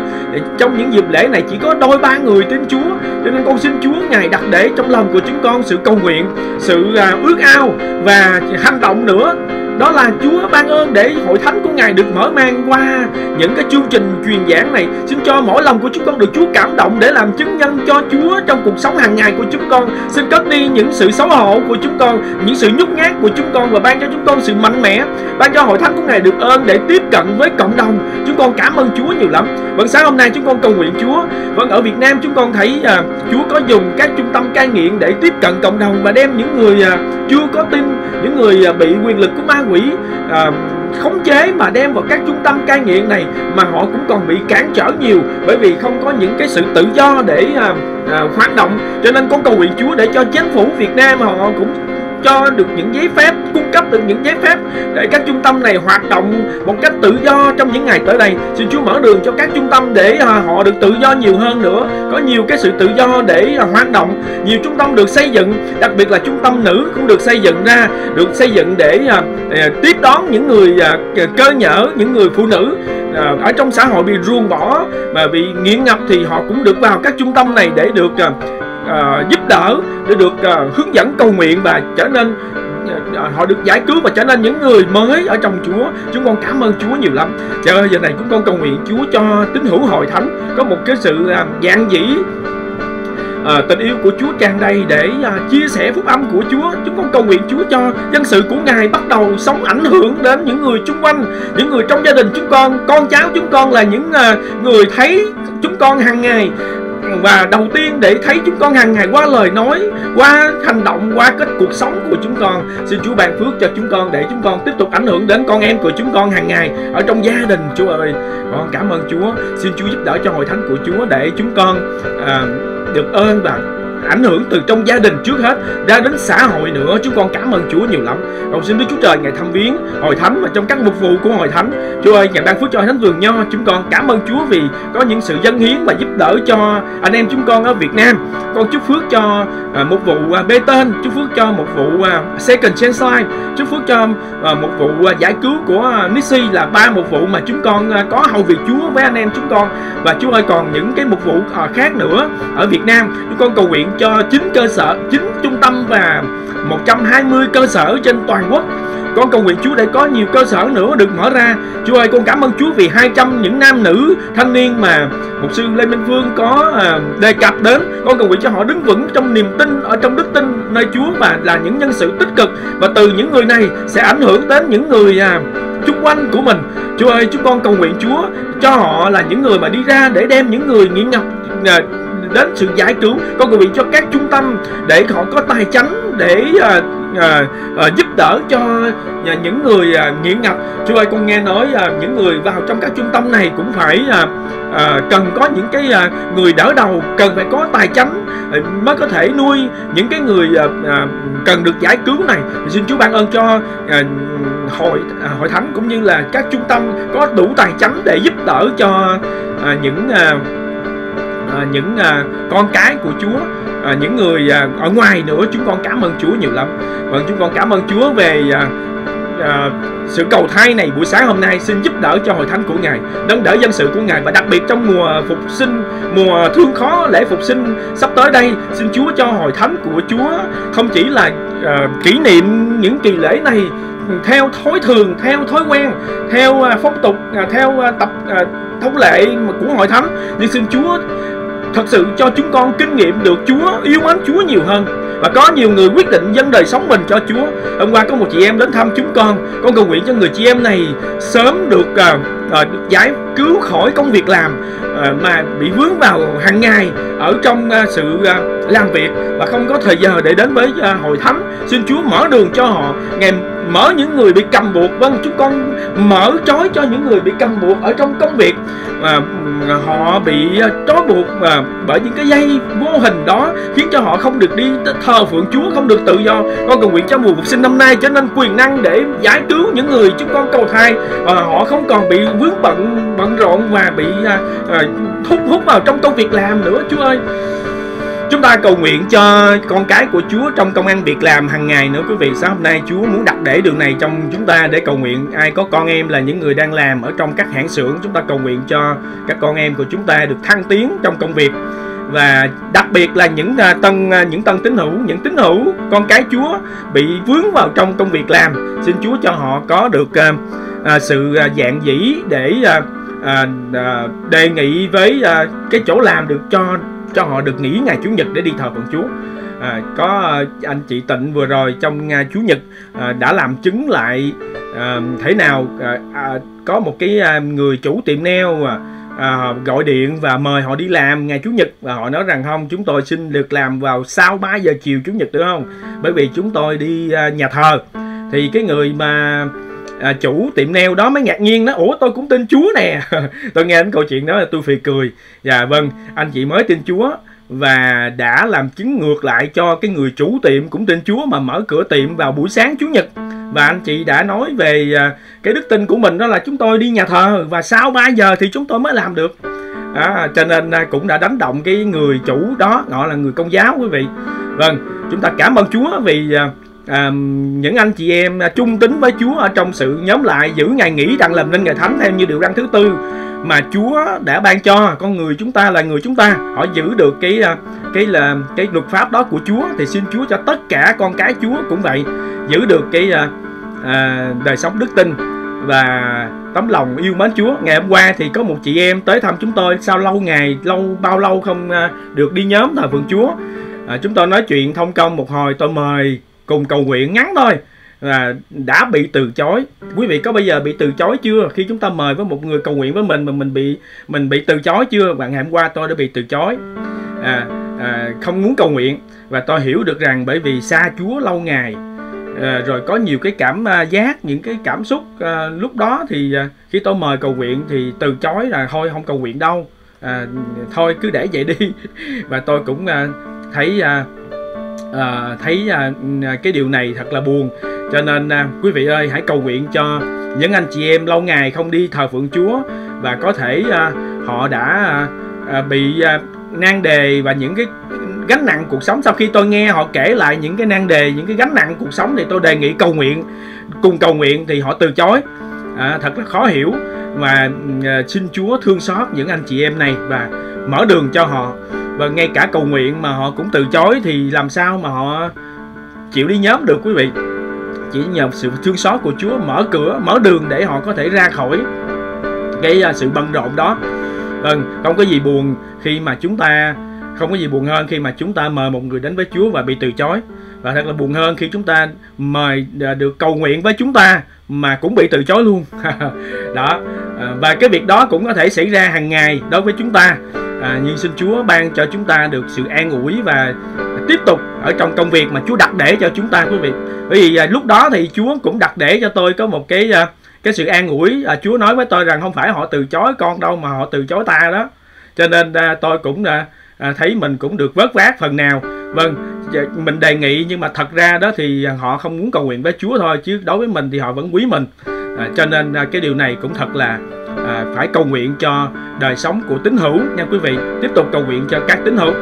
S2: trong những dịp lễ này chỉ có đôi ba người tin Chúa. Cho nên con xin Chúa Ngài đặt để trong lòng của chúng con sự cầu nguyện, sự à, ước ao và hành động nữa đó là Chúa ban ơn để hội thánh của Ngài được mở mang qua. Những cái chương trình truyền giảng này xin cho mỗi lòng của chúng con được Chúa cảm động để làm chứng nhân cho Chúa trong cuộc sống hàng ngày của chúng con. Xin cất đi những sự xấu hổ của chúng con những sự nhút nhát của chúng con và ban cho chúng con sự mạnh mẽ ban cho hội thánh của Ngài được ơn để tiếp cận với cộng đồng. Chúng con cảm ơn Chúa nhiều lắm. Vâng sáng hôm nay chúng con cầu nguyện Chúa. Vâng ở Việt Nam chúng con thấy à, Chúa có dùng các trung tâm cai nghiện để tiếp cận cộng đồng và đem những người à, chưa có tin những người à, bị quyền lực của ma quỷ à, khống chế mà đem vào các trung tâm cai nghiện này mà họ cũng còn bị cản trở nhiều bởi vì không có những cái sự tự do để à, à, hoạt động. Cho nên con cầu nguyện Chúa để cho chính phủ Việt Nam họ cũng cho được những giấy phép cung cấp được những giấy phép để các trung tâm này hoạt động một cách tự do trong những ngày tới đây. Xin Chúa mở đường cho các trung tâm để à, họ được tự do nhiều hơn nữa có nhiều cái sự tự do để à, hoạt động nhiều trung tâm được xây dựng đặc biệt là trung tâm nữ cũng được xây dựng ra được xây dựng để à, tiếp đón những người cơ nhở những người phụ nữ ở trong xã hội bị ruồng bỏ và bị nghiện ngập thì họ cũng được vào các trung tâm này để được uh, giúp đỡ để được uh, hướng dẫn cầu nguyện và trở nên Ờ, ờ, họ được giải cứu và trở nên những người mới ở trong Chúa. Chúng con cảm ơn Chúa nhiều lắm. Trời ơi giờ này chúng con cầu nguyện Chúa cho tín hữu hội thánh có một cái sự à, dạng dĩ à, tình yêu của Chúa tràn đầy để à, chia sẻ phúc âm của Chúa. Chúng con cầu nguyện Chúa cho dân sự của Ngài bắt đầu sống ảnh hưởng đến những người chung quanh những người trong gia đình chúng con. Con cháu chúng con là những à, người thấy chúng con hàng ngày và đầu tiên để thấy chúng con hàng ngày qua lời nói qua hành động qua cách cuộc sống của chúng con xin Chúa ban phước cho chúng con để chúng con tiếp tục ảnh hưởng đến con em của chúng con hàng ngày ở trong gia đình Chúa ơi. Con cảm ơn Chúa. Xin Chúa giúp đỡ cho hội thánh của Chúa để chúng con à, được ơn và ảnh hưởng từ trong gia đình trước hết ra đến xã hội nữa. Chúng con cảm ơn Chúa nhiều lắm. Cầu xin Đức Chúa Trời ngày thăm viếng hội thánh và trong các mục vụ của hội thánh. Chúa ơi ngài ban phước cho hội thánh vườn nho. Chúng con cảm ơn Chúa vì có những sự dân hiến và giúp đỡ cho anh em chúng con ở Việt Nam. Con chúc phước cho à, một vụ à, bê tên. Chúc phước cho một vụ à, second chance life chúc phước cho à, một vụ à, giải cứu của à, Nixie là ba một vụ mà chúng con à, có hầu việc Chúa với anh em chúng con. Và Chúa ơi còn những cái mục vụ à, khác nữa ở Việt Nam. Chúng con cầu nguyện cho chín cơ sở, chín trung tâm và 120 cơ sở trên toàn quốc. Con cầu nguyện Chúa để có nhiều cơ sở nữa được mở ra. Chúa ơi, con cảm ơn Chúa vì 200 những nam nữ thanh niên mà Mục sư Lê Minh Phương có à, đề cập đến. Con cầu nguyện cho họ đứng vững trong niềm tin, Ở trong đức tin nơi Chúa Và là những nhân sự tích cực. Và từ những người này sẽ ảnh hưởng đến những người à, chung quanh của mình. Chúa ơi, chúng con cầu nguyện Chúa Cho họ là những người mà đi ra để đem những người nghiện ngập à, đến sự giải cứu. Con cầu nguyện cho các trung tâm để họ có tài chánh để à, à, à, giúp đỡ cho à, những người à, nghiện ngập. Chúa ơi con nghe nói à, những người vào trong các trung tâm này cũng phải à, à, cần có những cái à, người đỡ đầu cần phải có tài chánh à, mới có thể nuôi những cái người à, à, cần được giải cứu này. Xin Chúa ban ơn cho à, hội à, hội thánh cũng như là các trung tâm có đủ tài chánh để giúp đỡ cho à, những à, à, những à, con cái của Chúa. À, những người à, ở ngoài nữa chúng con cảm ơn Chúa nhiều lắm. Vâng chúng con cảm ơn Chúa về à, à, sự cầu thay này buổi sáng hôm nay. Xin giúp đỡ cho hội thánh của ngài nâng đỡ dân sự của ngài và đặc biệt trong mùa phục sinh mùa thương khó lễ phục sinh sắp tới đây xin Chúa cho hội thánh của Chúa không chỉ là à, kỷ niệm những kỳ lễ này theo thói thường theo thói quen theo à, phong tục à, theo à, tập thông lệ của hội thánh nhưng xin Chúa thật sự cho chúng con kinh nghiệm được Chúa yêu mến Chúa nhiều hơn. Và có nhiều người quyết định dâng đời sống mình cho Chúa. Hôm qua có một chị em đến thăm chúng con. Con cầu nguyện cho người chị em này sớm được uh, uh, được giải cứu khỏi công việc làm ờ, mà bị vướng vào hàng ngày ở trong ờ, sự ờ, làm việc và không có thời giờ để đến với hội thánh. Xin Chúa mở đường cho họ. Ngày mở những người bị cầm buộc. Vâng chúng con mở trói cho những người bị cầm buộc ở trong công việc. Mà ừ, họ bị trói buộc mà bởi những cái dây vô hình đó khiến cho họ không được đi thờ phượng Chúa, không được tự do. Con cầu nguyện cho mùa phục sinh năm nay cho nên quyền năng để giải cứu những người chúng con cầu thai. Và họ không còn bị vướng bận bận rộn và bị à, à, thúc hút vào trong công việc làm nữa Chúa ơi Chúng ta cầu nguyện cho con cái của Chúa trong công ăn việc làm hàng ngày nữa quý vị. Sáng hôm nay Chúa muốn đặt để đường này trong chúng ta để cầu nguyện. Ai có con em là những người đang làm ở trong các hãng xưởng, chúng ta cầu nguyện cho các con em của chúng ta được thăng tiến trong công việc và đặc biệt là những à, tân à, những tân tín hữu những tín hữu con cái Chúa bị vướng vào trong công việc làm xin Chúa cho họ có được uh, sự dạng dĩ để uh, à, à, đề nghị với à, cái chỗ làm được cho cho họ được nghỉ ngày chủ nhật để đi thờ phượng Chúa. À, có à, anh chị Tịnh vừa rồi trong ngày chủ nhật à, đã làm chứng lại à, thế nào à, à, có một cái à, người chủ tiệm nail à, à, gọi điện và mời họ đi làm ngày chủ nhật và họ nói rằng không chúng tôi xin được làm vào sau 3 giờ chiều chủ nhật được không? Bởi vì chúng tôi đi à, nhà thờ. Thì cái người mà à, chủ tiệm nail đó mới ngạc nhiên đó. Ủa tôi cũng tin chúa nè. Tôi nghe đến câu chuyện đó là tôi phì cười. Dạ vâng anh chị mới tin chúa và đã làm chứng ngược lại cho cái người chủ tiệm cũng tin Chúa mà mở cửa tiệm vào buổi sáng Chủ nhật. Và anh chị đã nói về à, cái đức tin của mình đó là chúng tôi đi nhà thờ và sau 3 giờ thì chúng tôi mới làm được. À, cho nên à, cũng đã đánh động cái người chủ đó. Họ là người công giáo quý vị. Vâng chúng ta cảm ơn Chúa vì à, những anh chị em à, trung tín với Chúa ở trong sự nhóm lại giữ ngày nghỉ đang làm nên ngày thánh theo như điều răn thứ tư mà Chúa đã ban cho. Con người chúng ta là người chúng ta. Họ giữ được cái à, cái là cái luật pháp đó của Chúa. Thì xin Chúa cho tất cả con cái Chúa cũng vậy giữ được cái à, à, đời sống đức tin và tấm lòng yêu mến Chúa. Ngày hôm qua thì có một chị em tới thăm chúng tôi. Sau lâu ngày lâu bao lâu không được đi nhóm thờ phượng Chúa. À, chúng tôi nói chuyện thông công một hồi. Tôi mời cùng cầu nguyện ngắn thôi. Là đã bị từ chối. Quý vị có bây giờ bị từ chối chưa? Khi chúng ta mời với một người cầu nguyện với mình mà mình bị mình bị từ chối chưa? Bạn ngày hôm qua tôi đã bị từ chối. À, à, không muốn cầu nguyện. Và tôi hiểu được rằng bởi vì xa Chúa lâu ngày à, rồi có nhiều cái cảm à, giác những cái cảm xúc à, lúc đó thì à, khi tôi mời cầu nguyện thì từ chối là thôi không cầu nguyện đâu. À, thôi cứ để vậy đi. Và tôi cũng à, thấy à, Ờ, à, thấy à, cái điều này thật là buồn. Cho nên à, quý vị ơi hãy cầu nguyện cho những anh chị em lâu ngày không đi thờ phượng Chúa và có thể à, họ đã à, à, bị à, nan đề và những cái gánh nặng cuộc sống. Sau khi tôi nghe họ kể lại những cái nan đề những cái gánh nặng cuộc sống thì tôi đề nghị cầu nguyện cùng cầu nguyện thì họ từ chối. À, thật là khó hiểu và à, xin Chúa thương xót những anh chị em này và mở đường cho họ và ngay cả cầu nguyện mà họ cũng từ chối thì làm sao mà họ chịu đi nhóm được quý vị? Chỉ nhờ sự thương xót của Chúa mở cửa, mở đường để họ có thể ra khỏi cái à, sự bận rộn đó. Vâng không có gì buồn khi mà chúng ta, không có gì buồn hơn khi mà chúng ta mời một người đến với Chúa và bị từ chối. Và thật là buồn hơn khi chúng ta mời à, được cầu nguyện với chúng ta mà cũng bị từ chối luôn. Đó à, và cái việc đó cũng có thể xảy ra hàng ngày đối với chúng ta à, nhưng xin Chúa ban cho chúng ta được sự an ủi và tiếp tục ở trong công việc mà Chúa đặt để cho chúng ta quý vị. Bởi vì à, lúc đó thì Chúa cũng đặt để cho tôi có một cái à, cái sự an ủi. À, Chúa nói với tôi rằng không phải họ từ chối con đâu mà họ từ chối ta đó. Cho nên à, tôi cũng à, à, thấy mình cũng được vớt vát phần nào. Vâng dạ, mình đề nghị nhưng mà thật ra đó thì họ không muốn cầu nguyện với Chúa thôi chứ đối với mình thì họ vẫn quý mình. À, cho nên à, cái điều này cũng thật là à, phải cầu nguyện cho đời sống của tín hữu nha quý vị. Tiếp tục cầu nguyện cho các tín hữu.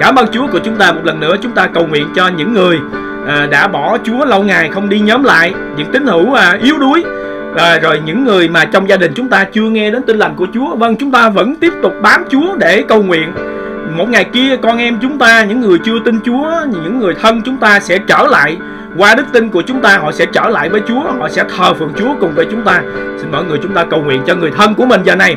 S2: Cảm ơn Chúa của chúng ta một lần nữa. Chúng ta cầu nguyện cho những người à, đã bỏ Chúa lâu ngày không đi nhóm lại. Những tín hữu à, yếu đuối. À, rồi những người mà trong gia đình chúng ta chưa nghe đến tin lành của Chúa. Vâng chúng ta vẫn tiếp tục bám Chúa để cầu nguyện. Một ngày kia con em chúng ta những người chưa tin Chúa những người thân chúng ta sẽ trở lại qua đức tin của chúng ta, họ sẽ trở lại với Chúa, họ sẽ thờ phượng Chúa cùng với chúng ta. Xin mọi người chúng ta cầu nguyện cho người thân của mình giờ này.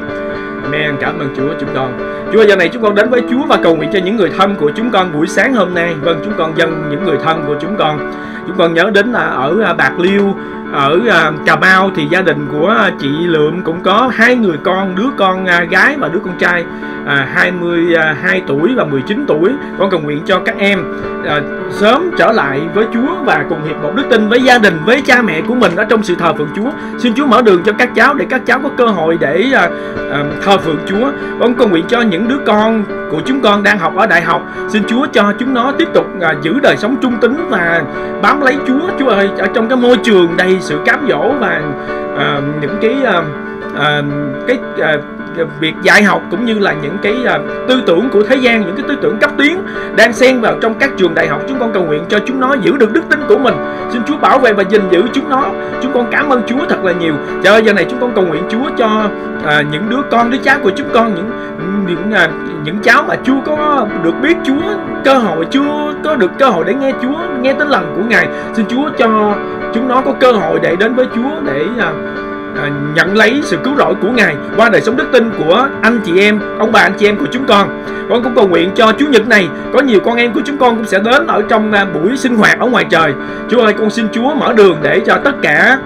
S2: Amen. Cảm ơn Chúa, chúng con. Chúa giờ này chúng con đến với Chúa và cầu nguyện cho những người thân của chúng con buổi sáng hôm nay. Vâng chúng con dâng những người thân của chúng con. Chúng con nhớ đến là ở à, Bạc Liêu ở à, Cà Mau thì gia đình của chị Lượm cũng có hai người con đứa con à, gái và đứa con trai à, 22 à, tuổi và 19 tuổi. Con cầu nguyện cho các em à, sớm trở lại với Chúa và cùng hiệp một đức tin với gia đình với cha mẹ của mình ở trong sự thờ phượng Chúa. Xin Chúa mở đường cho các cháu để các cháu có cơ hội để à, à, thờ phượng Chúa. Con cầu nguyện cho những đứa con của chúng con đang học ở đại học. Xin Chúa cho chúng nó tiếp tục à, giữ đời sống trung tín và bám lấy Chúa. Chúa ơi ở trong cái môi trường đầy sự cám dỗ và uh, những cái uh, uh, cái uh, Ờ, việc dạy học cũng như là những cái uh, tư tưởng của thế gian những cái tư tưởng cấp tiến đang xen vào trong các trường đại học chúng con cầu nguyện cho chúng nó giữ được đức tin của mình. Xin Chúa bảo vệ và gìn giữ chúng nó. Chúng con cảm ơn Chúa thật là nhiều. Trời ơi giờ này chúng con cầu nguyện Chúa cho uh, những đứa con đứa cháu của chúng con những những uh, những cháu mà chưa có được biết Chúa cơ hội chưa có được cơ hội để nghe Chúa nghe tin lành của Ngài. Xin Chúa cho chúng nó có cơ hội để đến với Chúa để uh, à, nhận lấy sự cứu rỗi của Ngài qua đời sống đức tin của anh chị em, ông bà anh chị em của chúng con. Con cũng cầu nguyện cho Chủ nhật này có nhiều con em của chúng con cũng sẽ đến ở trong à, buổi sinh hoạt ở ngoài trời. Chúa ơi, con xin Chúa mở đường để cho tất cả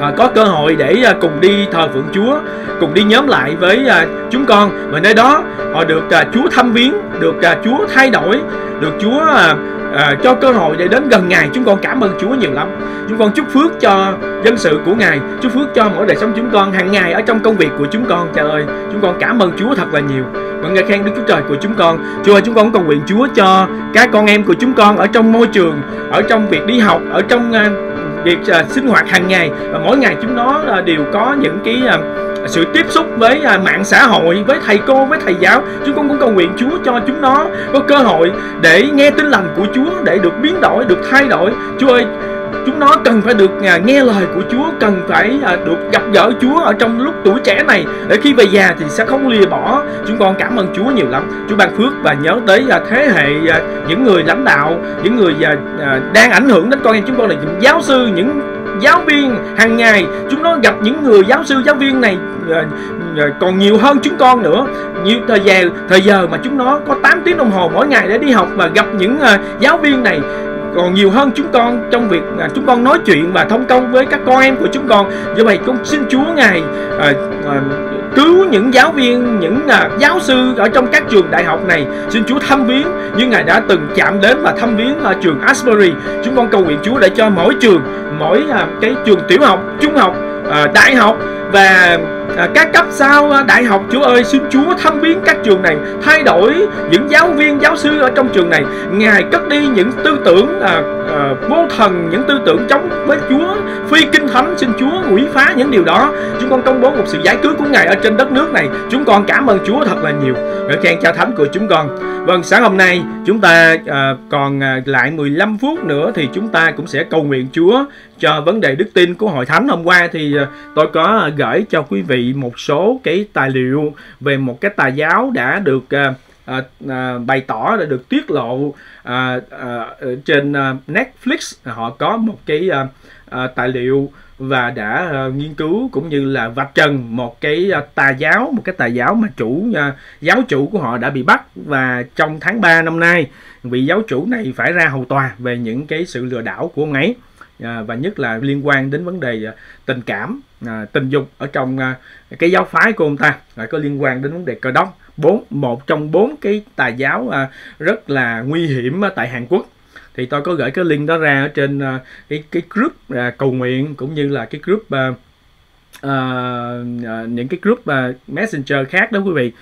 S2: à, có cơ hội để à, cùng đi thờ phượng Chúa, cùng đi nhóm lại với à, chúng con và nơi đó họ được à, Chúa thăm viếng, được à, Chúa thay đổi, được Chúa à, à, cho cơ hội để đến gần Ngài. Chúng con cảm ơn Chúa nhiều lắm. Chúng con chúc phước cho dân sự của Ngài, chúc phước cho mỗi đời sống chúng con hàng ngày ở trong công việc của chúng con. Trời ơi, chúng con cảm ơn Chúa thật là nhiều. Và ngợi khen Đức Chúa Trời của chúng con. Chúa ơi, chúng con cầu nguyện Chúa cho các con em của chúng con ở trong môi trường, ở trong việc đi học, ở trong à, việc uh, sinh hoạt hàng ngày. Và mỗi ngày chúng nó uh, đều có những cái uh, sự tiếp xúc với uh, mạng xã hội với thầy cô với thầy giáo. Chúng con cũng cầu nguyện Chúa cho chúng nó có cơ hội để nghe tin lành của Chúa để được biến đổi được thay đổi. Chúa ơi chúng nó cần phải được à, nghe lời của Chúa cần phải à, được gặp gỡ Chúa ở trong lúc tuổi trẻ này. Để khi về già thì sẽ không lìa bỏ. Chúng con cảm ơn Chúa nhiều lắm. Chúa ban phước và nhớ tới à, thế hệ à, những người lãnh đạo những người à, à, đang ảnh hưởng đến con em chúng con là những giáo sư những giáo viên hàng ngày. Chúng nó gặp những người giáo sư giáo viên này à, à, còn nhiều hơn chúng con nữa. Nhiều thời giờ thời giờ mà chúng nó có 8 tiếng đồng hồ mỗi ngày để đi học và gặp những à, giáo viên này còn nhiều hơn chúng con trong việc à, chúng con nói chuyện và thông công với các con em của chúng con. Do vậy con xin Chúa ngài à, à, cứu những giáo viên những à, giáo sư ở trong các trường đại học này. Xin Chúa thăm viếng như ngài đã từng chạm đến và thăm viếng ở trường Asbury. Chúng con cầu nguyện Chúa để cho mỗi trường mỗi à, cái trường tiểu học trung học à, đại học và à, các cấp sau à, đại học Chúa ơi xin Chúa thăm viếng các trường này thay đổi những giáo viên giáo sư ở trong trường này. Ngài cất đi những tư tưởng à, à, vô thần những tư tưởng chống với Chúa phi kinh thánh. Xin Chúa hủy phá những điều đó. Chúng con công bố một sự giải cứu của ngài ở trên đất nước này. Chúng con cảm ơn Chúa thật là nhiều. Ngợi khen cha thánh của chúng con. Vâng sáng hôm nay chúng ta à, còn à, lại 15 phút nữa thì chúng ta cũng sẽ cầu nguyện Chúa cho vấn đề đức tin của hội thánh. Hôm qua thì à, tôi có à, gửi cho quý vị một số cái tài liệu về một cái tà giáo đã được uh, à, à, bày tỏ đã được tiết lộ à, à, trên à, Netflix. Họ có một cái à, à, tài liệu và đã à, nghiên cứu cũng như là vạch trần một cái à, tà giáo một cái tà giáo mà chủ à, giáo chủ của họ đã bị bắt. Và trong tháng 3 năm nay vị giáo chủ này phải ra hầu tòa về những cái sự lừa đảo của ông ấy. À, và nhất là liên quan đến vấn đề à, tình cảm à, tình dục ở trong à, cái giáo phái của ông ta lại có liên quan đến vấn đề cơ đốc. Bốn một trong bốn cái tà giáo à, rất là nguy hiểm à, tại Hàn Quốc. Thì tôi có gửi cái link đó ra ở trên à, cái cái group à, cầu nguyện cũng như là cái group à, à, à những cái group à, messenger khác đó quý vị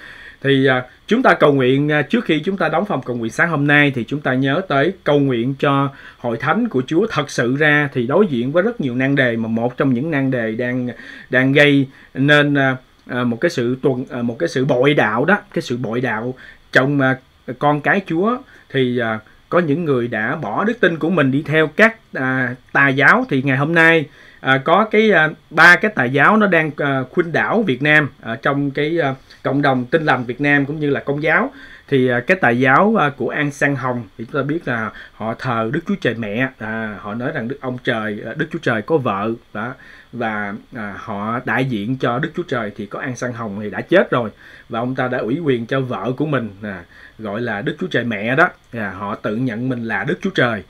S2: thì à, chúng ta cầu nguyện à, trước khi chúng ta đóng phòng cầu nguyện sáng hôm nay thì chúng ta nhớ tới cầu nguyện cho hội thánh của Chúa thật sự ra thì đối diện với rất nhiều nan đề mà một trong những nan đề đang đang gây nên à, à, một cái sự tuần à, một cái sự bội đạo đó cái sự bội đạo trong à, con cái Chúa. Thì à, có những người đã bỏ đức tin của mình đi theo các à, tà giáo. Thì ngày hôm nay à, có cái à, ba cái tà giáo nó đang à, khuynh đảo Việt Nam ở trong cái à, cộng đồng tin lành Việt Nam cũng như là công giáo. Thì à, cái tà giáo à, của An Sang Hồng thì chúng ta biết là họ thờ Đức Chúa Trời Mẹ à, họ nói rằng Đức ông Trời à, Đức Chúa Trời có vợ đó và à, họ đại diện cho Đức Chúa Trời thì có An Sang Hồng thì đã chết rồi. Và ông ta đã ủy quyền cho vợ của mình à, gọi là Đức Chúa Trời Mẹ đó à, họ tự nhận mình là Đức Chúa Trời.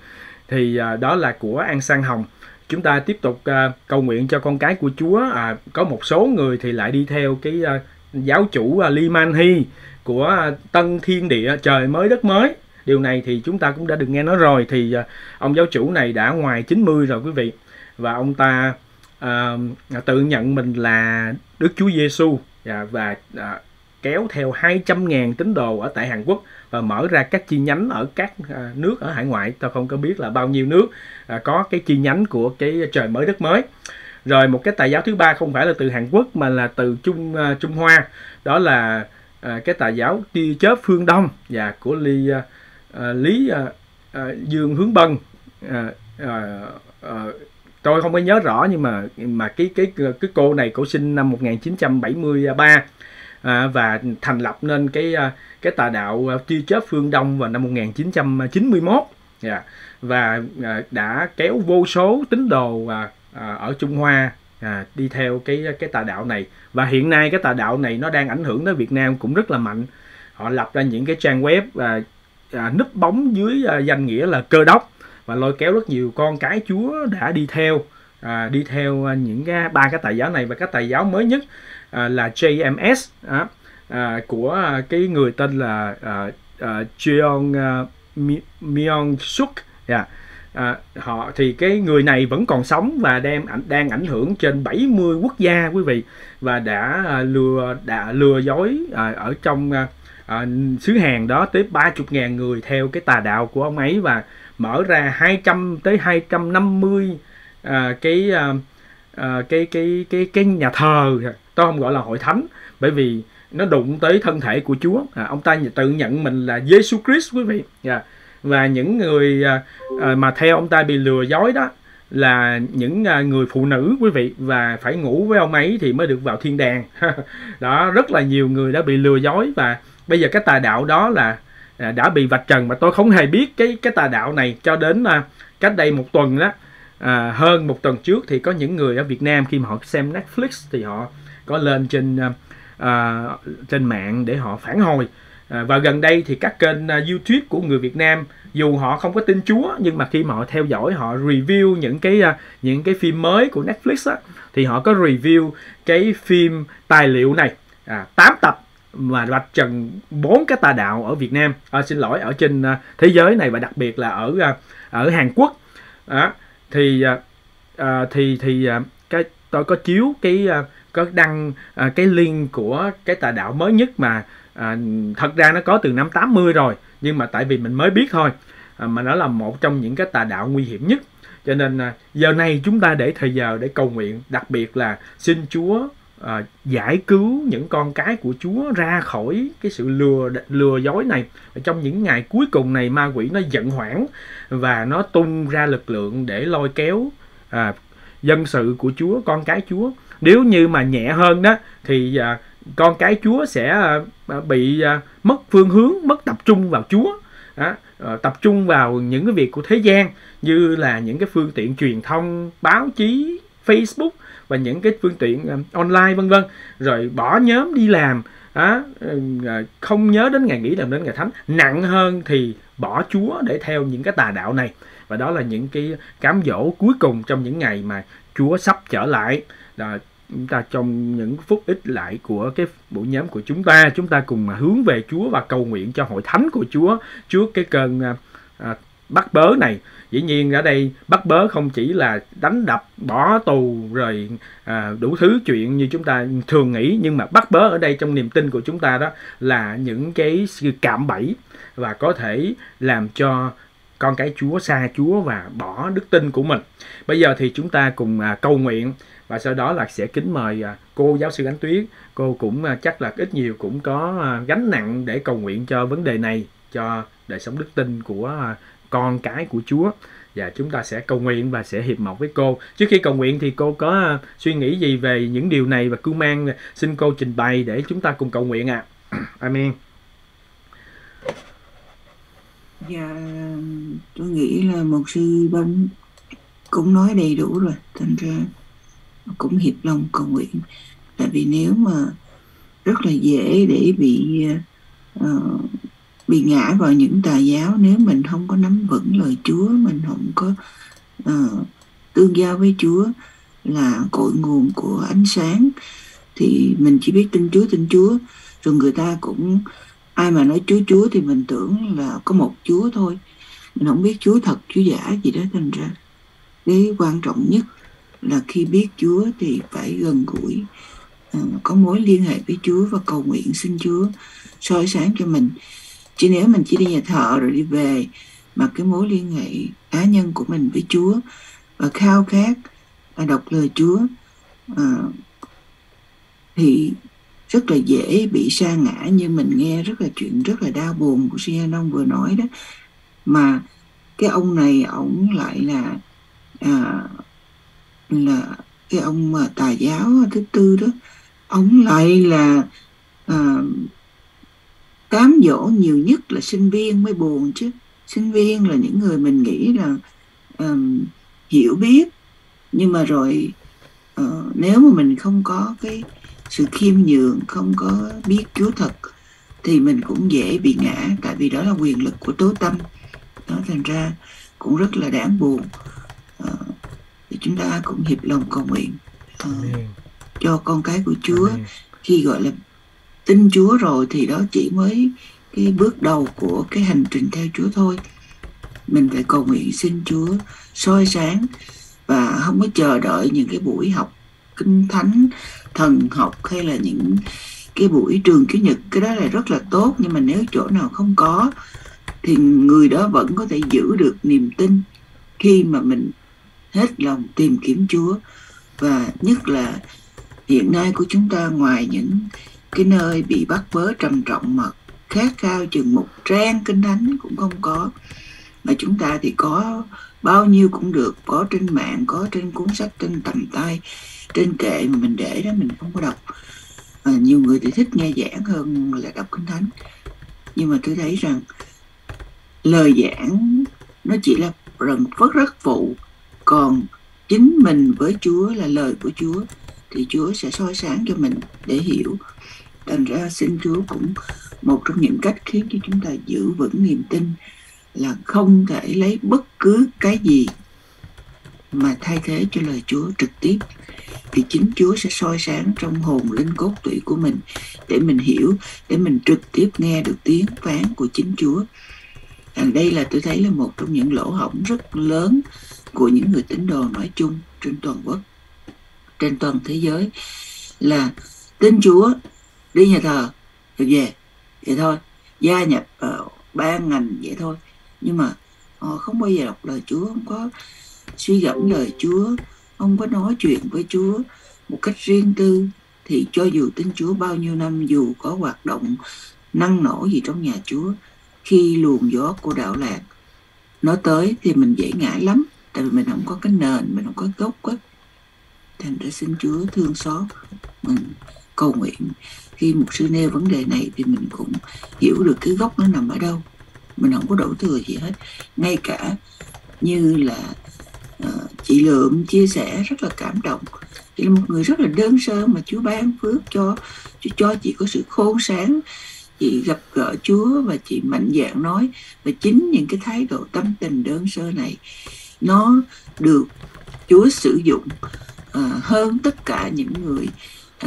S2: Thì à, đó là của An Sang Hồng. Chúng ta tiếp tục à, cầu nguyện cho con cái của Chúa. À, có một số người thì lại đi theo cái à, giáo chủ à, Man Hee của à, Tân Thiên Địa trời mới đất mới. Điều này thì chúng ta cũng đã được nghe nói rồi. Thì à, ông giáo chủ này đã ngoài 90 rồi quý vị. Và ông ta uh, tự nhận mình là Đức Chúa Giêsu và, và uh, kéo theo 200.000 tín đồ ở tại Hàn Quốc và mở ra các chi nhánh ở các uh, nước ở hải ngoại. Tôi không có biết là bao nhiêu nước uh, có cái chi nhánh của cái trời mới đất mới rồi một cái tài giáo thứ ba không phải là từ Hàn Quốc mà là từ Trung uh, Trung Hoa. Đó là uh, cái tài giáo tia chớp phương Đông và của à, Lý uh, Lý uh, Dương Hướng Bân. Uh, uh, uh, tôi không có nhớ rõ nhưng mà mà cái cái cái cô này cổ sinh năm 1973 à, và thành lập nên cái cái tà đạo à, tia chớp phương Đông vào năm 1991 yeah. Dạ. và à, đã kéo vô số tín đồ à, à, ở Trung Hoa à, đi theo cái cái tà đạo này. Và hiện nay cái tà đạo này nó đang ảnh hưởng tới Việt Nam cũng rất là mạnh. Họ lập ra những cái trang web à, à, núp bóng dưới à, danh nghĩa là cơ đốc và lôi kéo rất nhiều con cái Chúa đã đi theo à, đi theo à, những cái ba cái tài giáo này. Và cái tài giáo mới nhất à, là JMS à, à, của à, cái người tên là à, à, Jeong à, Myung Suk yeah. Dạ à, họ thì cái người này vẫn còn sống và đem ảnh đang ảnh hưởng trên 70 quốc gia quý vị. Và đã à, lừa đã lừa dối à, ở trong à, à, xứ Hàn đó tới 30.000 người theo cái tà đạo của ông ấy và mở ra 200 tới 250 à, cái à, à, cái cái cái cái nhà thờ tôi không gọi là hội thánh bởi vì nó đụng tới thân thể của Chúa. À, ông ta tự nhận mình là Giêsu Christ quý vị. Yeah và những người à, à, mà theo ông ta bị lừa dối đó là những à, người phụ nữ quý vị và phải ngủ với ông ấy thì mới được vào thiên đàng. Đó rất là nhiều người đã bị lừa dối và bây giờ cái tà đạo đó là đã bị vạch trần mà tôi không hề biết cái cái tà đạo này cho đến cách đây một tuần đó à, hơn một tuần trước thì có những người ở Việt Nam khi mà họ xem Netflix thì họ có lên trên à, trên mạng để họ phản hồi à, và gần đây thì các kênh à, YouTube của người Việt Nam dù họ không có tin Chúa nhưng mà khi mà họ theo dõi họ review những cái à, những cái phim mới của Netflix á, thì họ có review cái phim tài liệu này. À, 8 tập mà vạch trần bốn cái tà đạo ở Việt Nam. À, xin lỗi ở trên à, thế giới này và đặc biệt là ở ở Hàn Quốc. À, thì à, à, thì thì à, cái tôi có chiếu cái à, có đăng à, cái link của cái tà đạo mới nhất mà à, thật ra nó có từ năm 80 rồi nhưng mà tại vì mình mới biết thôi. À, mà nó là một trong những cái tà đạo nguy hiểm nhất. Cho nên à, giờ này chúng ta để thời giờ để cầu nguyện đặc biệt là xin Chúa à, giải cứu những con cái của Chúa ra khỏi cái sự lừa lừa dối này. Và trong những ngày cuối cùng này ma quỷ nó giận hoảng và nó tung ra lực lượng để lôi kéo à, dân sự của Chúa con cái Chúa. Nếu như mà nhẹ hơn đó thì à, con cái Chúa sẽ à, à, bị à, mất phương hướng mất tập trung vào Chúa. Đó, ờ, tập trung vào những cái việc của thế gian như là những cái phương tiện truyền thông báo chí Facebook và những cái phương tiện online vân vân. Rồi bỏ nhóm đi làm ờ, không nhớ đến ngày nghỉ làm đến ngày thánh. Nặng hơn thì bỏ Chúa để theo những cái tà đạo này. Và đó là những cái cám dỗ cuối cùng trong những ngày mà Chúa sắp trở lại chúng ta trong những phút ít lại của cái buổi nhóm của chúng ta chúng ta cùng mà hướng về Chúa và cầu nguyện cho hội thánh của Chúa trước cái cơn à, à, bắt bớ này. Dĩ nhiên ở đây bắt bớ không chỉ là đánh đập bỏ tù rồi à, đủ thứ chuyện như chúng ta thường nghĩ nhưng mà bắt bớ ở đây trong niềm tin của chúng ta đó là những cái sự cạm bẫy và có thể làm cho con cái Chúa xa Chúa và bỏ đức tin của mình. Bây giờ thì chúng ta cùng à, cầu nguyện và sau đó là sẽ kính mời à, cô giáo sư Ánh Tuyết. Cô cũng à, chắc là ít nhiều cũng có à, gánh nặng để cầu nguyện cho vấn đề này cho đời sống đức tin của à, con cái của Chúa và chúng ta sẽ cầu nguyện và sẽ hiệp một với cô. Trước khi cầu nguyện thì cô có à, suy nghĩ gì về những điều này và cứ mang à, xin cô trình bày để chúng ta cùng cầu nguyện ạ. À. Amen.
S5: Dạ, tôi nghĩ là một sư bấm cũng nói đầy đủ rồi, thành ra cũng hiệp lòng cầu nguyện. Tại vì nếu mà rất là dễ để bị uh, bị ngã vào những tà giáo nếu mình không có nắm vững lời Chúa, mình không có uh, tương giao với Chúa là cội nguồn của ánh sáng thì mình chỉ biết tin Chúa tin Chúa rồi người ta cũng ai mà nói Chúa Chúa thì mình tưởng là có một Chúa thôi. Mình không biết Chúa thật, Chúa giả gì đó, thành ra cái quan trọng nhất là khi biết Chúa thì phải gần gũi ờ, có mối liên hệ với Chúa và cầu nguyện xin Chúa soi sáng cho mình. Chứ nếu mình chỉ đi nhà thờ rồi đi về mà cái mối liên hệ cá nhân của mình với Chúa và khao khát và đọc lời Chúa ờ, thì rất là dễ bị sa ngã như mình nghe rất là chuyện rất là đau buồn của Sianon vừa nói đó. Mà cái ông này ổng lại là à, là cái ông mà tà giáo thứ tư đó ông lại là à, cám dỗ nhiều nhất là sinh viên mới buồn chứ. Sinh viên là những người mình nghĩ là um, hiểu biết. Nhưng mà rồi uh, nếu mà mình không có cái sự khiêm nhường không có biết Chúa thật thì mình cũng dễ bị ngã tại vì đó là quyền lực của tố tâm. Đó thành ra cũng rất là đáng buồn. Uh, thì chúng ta cũng hiệp lòng cầu nguyện uh, cho con cái của Chúa. Khi gọi là tin Chúa rồi thì đó chỉ mới cái bước đầu của cái hành trình theo Chúa thôi. Mình phải cầu nguyện xin Chúa soi sáng và không có chờ đợi những cái buổi học kinh thánh, thần học hay là những cái buổi trường chủ nhật, cái đó là rất là tốt. Nhưng mà nếu chỗ nào không có, thì người đó vẫn có thể giữ được niềm tin khi mà mình hết lòng tìm kiếm Chúa. Và nhất là hiện nay của chúng ta, ngoài những cái nơi bị bắt bớ trầm trọng mà khát khao chừng một trang kinh thánh cũng không có, mà chúng ta thì có bao nhiêu cũng được, có trên mạng, có trên cuốn sách trên tầm tay trên kệ mà mình để đó mình không có đọc. À, nhiều người thì thích nghe giảng hơn là đọc kinh thánh. Nhưng mà tôi thấy rằng lời giảng nó chỉ là rần phất rất phụ còn chính mình với Chúa là lời của Chúa thì Chúa sẽ soi sáng cho mình để hiểu. Thành ra xin Chúa cũng một trong những cách khiến cho chúng ta giữ vững niềm tin là không thể lấy bất cứ cái gì mà thay thế cho lời Chúa trực tiếp thì chính Chúa sẽ soi sáng trong hồn linh cốt tủy của mình để mình hiểu để mình trực tiếp nghe được tiếng phán của chính Chúa. À, đây là tôi thấy là một trong những lỗ hổng rất lớn của những người tín đồ nói chung trên toàn quốc trên toàn thế giới là tin Chúa đi nhà thờ. Rồi về vậy thôi gia nhập vào ban ngành vậy thôi. Nhưng mà họ không bao giờ đọc lời Chúa không có suy gẫm lời Chúa không có nói chuyện với Chúa một cách riêng tư, thì cho dù tin Chúa bao nhiêu năm, dù có hoạt động năng nổ gì trong nhà Chúa, khi luồng gió của đạo lạc nó tới thì mình dễ ngã lắm, tại vì mình không có cái nền, mình không có gốc á. Thành ra xin Chúa thương xót mình, cầu nguyện. Khi một sư nêu vấn đề này thì mình cũng hiểu được cái gốc nó nằm ở đâu. Mình không có đổ thừa gì hết. Ngay cả như là Ờ, chị lượm chia sẻ rất là cảm động. Chị là một người rất là đơn sơ mà Chúa ban phước cho cho, chị có sự khôn sáng. Chị gặp gỡ Chúa và chị mạnh dạn nói và chính những cái thái độ tâm tình đơn sơ này. Nó được Chúa sử dụng uh, hơn tất cả những người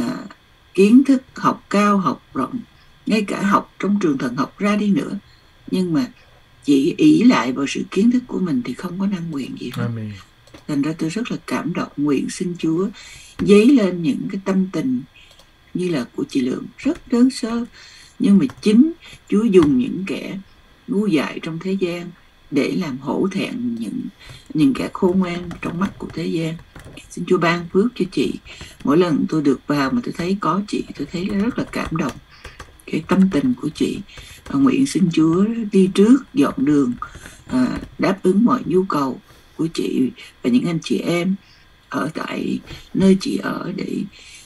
S5: uh, kiến thức học cao học rộng ngay cả học trong trường thần học ra đi nữa. Nhưng mà chỉ ý lại vào sự kiến thức của mình thì không có năng quyền gì hết. Amen. thành ra tôi rất là cảm động nguyện xin Chúa dấy lên những cái tâm tình như là của chị Lượng. Rất đơn sơ nhưng mà chính Chúa dùng những kẻ ngu dại trong thế gian để làm hổ thẹn những những kẻ khôn ngoan trong mắt của thế gian. Xin Chúa ban phước cho chị. Mỗi lần tôi được vào mà tôi thấy có chị tôi thấy rất là cảm động cái tâm tình của chị. Và nguyện xin Chúa đi trước dọn đường à, đáp ứng mọi nhu cầu của chị và những anh chị em ở tại nơi chị ở để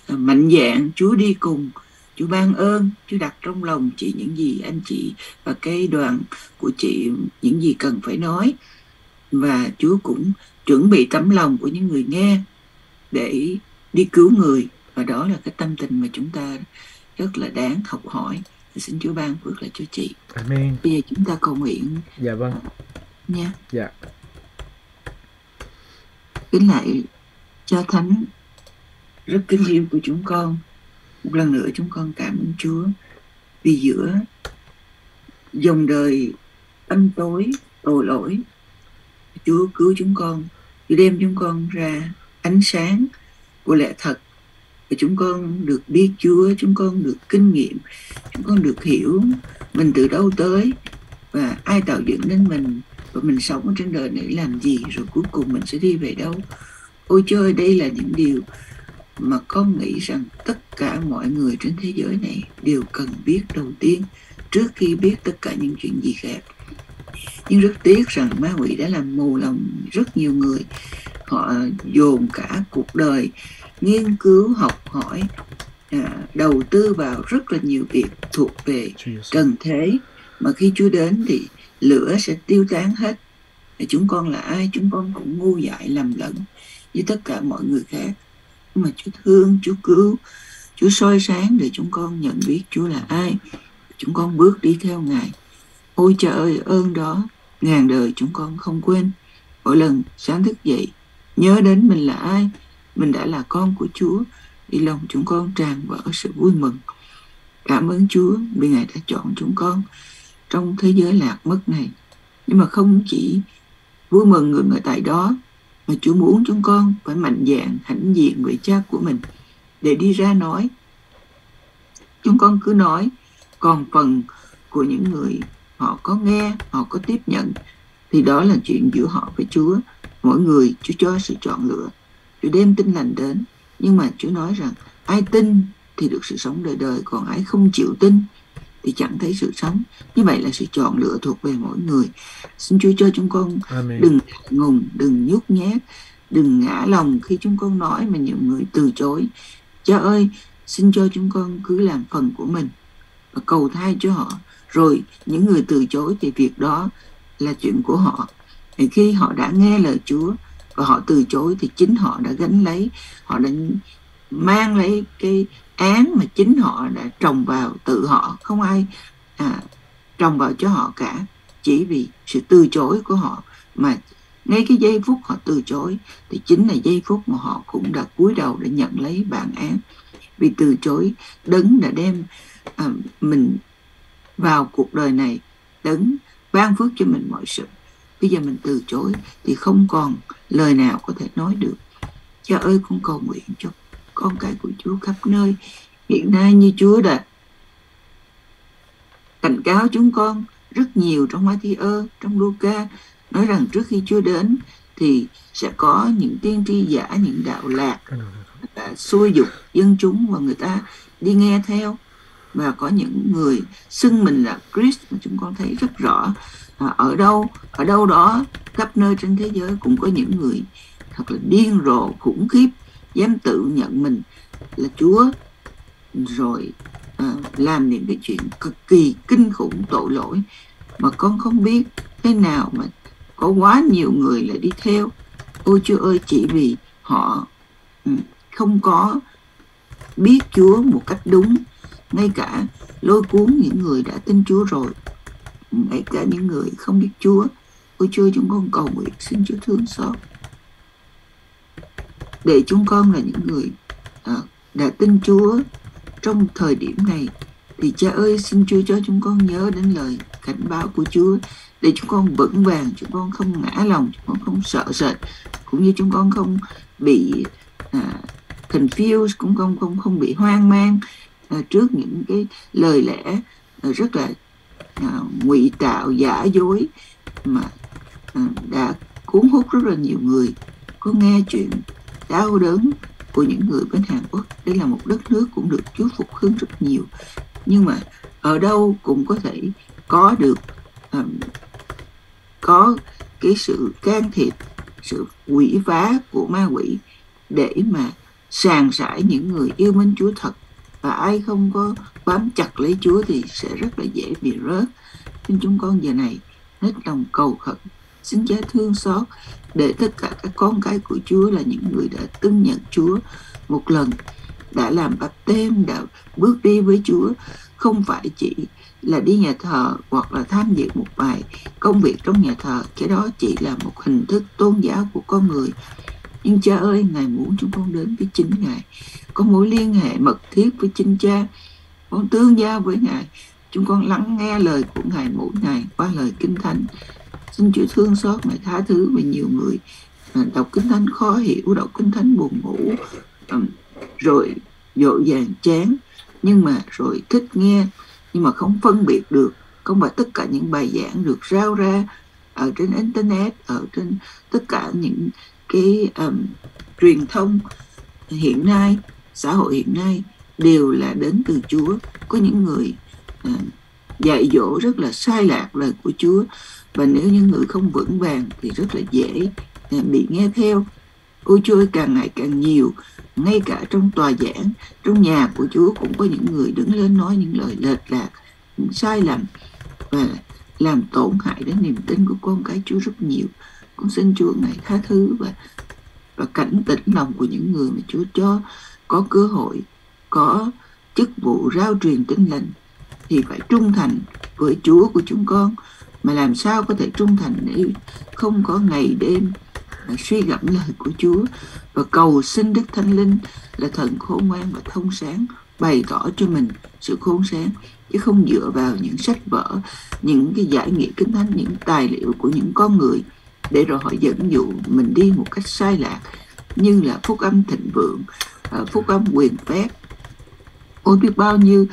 S5: à, mạnh dạn Chúa đi cùng. Chúa ban ơn Chúa đặt trong lòng chị những gì anh chị và cái đoàn của chị những gì cần phải nói. Và Chúa cũng chuẩn bị tấm lòng của những người nghe để đi cứu người. Và đó là cái tâm tình mà chúng ta rất là đáng học hỏi. Xin Chúa ban phước lại cho chị.
S2: Amen.
S5: Bây giờ chúng ta cầu nguyện.
S2: Dạ vâng.
S5: Nha.
S2: Dạ.
S5: Kính lạy cha thánh rất kính yêu của chúng con. Một lần nữa chúng con cảm ơn Chúa vì giữa dòng đời âm tối tội lỗi Chúa cứu chúng con Chúa đem chúng con ra ánh sáng của lẽ thật và chúng con được biết Chúa, chúng con được kinh nghiệm, chúng con được hiểu mình từ đâu tới và ai tạo dựng nên mình và mình sống ở trên đời này, làm gì, rồi cuối cùng mình sẽ đi về đâu. Ôi trời đây là những điều mà con nghĩ rằng tất cả mọi người trên thế giới này đều cần biết đầu tiên, trước khi biết tất cả những chuyện gì khác. Nhưng rất tiếc rằng ma quỷ đã làm mù lòng rất nhiều người. Họ dồn cả cuộc đời nghiên cứu học hỏi à, đầu tư vào rất là nhiều việc thuộc về trần thế. Mà khi Chúa đến thì lửa sẽ tiêu tán hết. Chúng con là ai? Chúng con cũng ngu dại lầm lẫn như tất cả mọi người khác. Nhưng mà Chúa thương Chúa cứu Chúa soi sáng để chúng con nhận biết Chúa là ai. Chúng con bước đi theo Ngài. Ôi trời ơi ơn đó. Ngàn đời chúng con không quên. Mỗi lần sáng thức dậy nhớ đến mình là ai mình đã là con của Chúa thì lòng chúng con tràn vỡ sự vui mừng. Cảm ơn Chúa vì Ngài đã chọn chúng con trong thế giới lạc mất này. Nhưng mà không chỉ vui mừng người ở tại đó, mà Chúa muốn chúng con phải mạnh dạn, hãnh diện với cha của mình để đi ra nói. Chúng con cứ nói, còn phần của những người họ có nghe, họ có tiếp nhận, thì đó là chuyện giữa họ với Chúa. Mỗi người Chúa cho sự chọn lựa. Chúa đem tin lành đến. Nhưng mà Chúa nói rằng ai tin thì được sự sống đời đời còn ai không chịu tin thì chẳng thấy sự sống. Như vậy là sự chọn lựa thuộc về mỗi người. Xin Chúa cho chúng con
S2: Amen.
S5: đừng ngùng đừng nhút nhát đừng ngã lòng khi chúng con nói mà nhiều người từ chối. Cha ơi xin cho chúng con cứ làm phần của mình và cầu thay cho họ. Rồi những người từ chối thì việc đó là chuyện của họ. Thì khi họ đã nghe lời Chúa và họ từ chối thì chính họ đã gánh lấy họ đã mang lấy cái án mà chính họ đã trồng vào tự họ. Không ai à, trồng vào cho họ cả. Chỉ vì sự từ chối của họ mà ngay cái giây phút họ từ chối thì chính là giây phút mà họ cũng đã cúi đầu để nhận lấy bản án. Vì từ chối đấng đã đem à, mình vào cuộc đời này đấng ban phước cho mình mọi sự bây giờ mình từ chối thì không còn lời nào có thể nói được. Cha ơi con cầu nguyện cho con cái của Chúa khắp nơi. Hiện nay như Chúa đã cảnh cáo chúng con rất nhiều trong Matthew trong Luca nói rằng trước khi Chúa đến thì sẽ có những tiên tri giả những đạo lạc đã xui dục dân chúng và người ta đi nghe theo và có những người xưng mình là Christ mà chúng con thấy rất rõ à, ở đâu ở đâu đó khắp nơi trên thế giới cũng có những người thật là điên rồ khủng khiếp dám tự nhận mình là Chúa. Rồi à, làm những cái chuyện cực kỳ kinh khủng tội lỗi mà con không biết thế nào mà có quá nhiều người lại đi theo. Ôi Chúa ơi chỉ vì họ ừ, không có biết Chúa một cách đúng ngay cả lôi cuốn những người đã tin Chúa rồi ngay cả những người không biết Chúa ôi Chúa chúng con cầu nguyện xin Chúa thương xót. Để chúng con là những người à, đã tin Chúa trong thời điểm này thì cha ơi xin Chúa cho chúng con nhớ đến lời cảnh báo của Chúa để chúng con vững vàng chúng con không ngã lòng chúng con không sợ sệt cũng như chúng con không bị à, confused cũng không không không bị hoang mang. À, trước những cái lời lẽ à, rất là à, ngụy tạo giả dối mà đã cuốn hút rất là nhiều người. Có nghe chuyện đau đớn của những người bên Hàn Quốc đây là một đất nước cũng được Chúa phục hưng rất nhiều. Nhưng mà ở đâu cũng có thể có được um, có cái sự can thiệp sự quỷ phá của ma quỷ để mà sàng sải những người yêu mến Chúa thật và ai không có bám chặt lấy Chúa thì sẽ rất là dễ bị rớt. Nên chúng con giờ này hết lòng cầu khẩn. Xin cha thương xót để tất cả các con cái của Chúa là những người đã từng nhận Chúa một lần, đã làm bắp tem đã bước đi với Chúa. Không phải chỉ là đi nhà thờ hoặc là tham dự một vài công việc trong nhà thờ, cái đó chỉ là một hình thức tôn giáo của con người nhưng cha ơi, ngài muốn chúng con đến với chính ngài. Có mối liên hệ mật thiết với chính cha. Con tương giao với ngài. Chúng con lắng nghe lời của ngài mỗi ngày qua lời kinh thánh. Xin chúa thương xót ngài tha thứ về nhiều người. À, đọc kinh thánh khó hiểu, đọc kinh thánh buồn ngủ à, rồi dội vàng chán. Nhưng mà rồi thích nghe, nhưng mà không phân biệt được. Không phải tất cả những bài giảng được rao ra ở trên internet, ở trên tất cả những cái um, truyền thông hiện nay xã hội hiện nay đều là đến từ Chúa. Có những người uh, dạy dỗ rất là sai lạc lời của Chúa và nếu những người không vững vàng thì rất là dễ uh, bị nghe theo. Ôi Chúa càng ngày càng nhiều ngay cả trong tòa giảng trong nhà của Chúa cũng có những người đứng lên nói những lời lệch lạc những sai lầm và làm tổn hại đến niềm tin của con cái Chúa rất nhiều con xin Chúa ngài tha thứ và và cảnh tỉnh lòng của những người mà Chúa cho có cơ hội, có chức vụ rao truyền tin lành, thì phải trung thành với Chúa của chúng con. Mà làm sao có thể trung thành nếu không có ngày đêm mà suy gẫm lời của Chúa? Và cầu xin Đức Thánh Linh là thần khôn ngoan và thông sáng, bày tỏ cho mình sự khôn sáng, chứ không dựa vào những sách vở, những cái giải nghĩa kinh thánh, những tài liệu của những con người để rồi họ dẫn dụ mình đi một cách sai lạc như là phúc âm thịnh vượng à, phúc âm quyền phép. Ôi biết bao nhiêu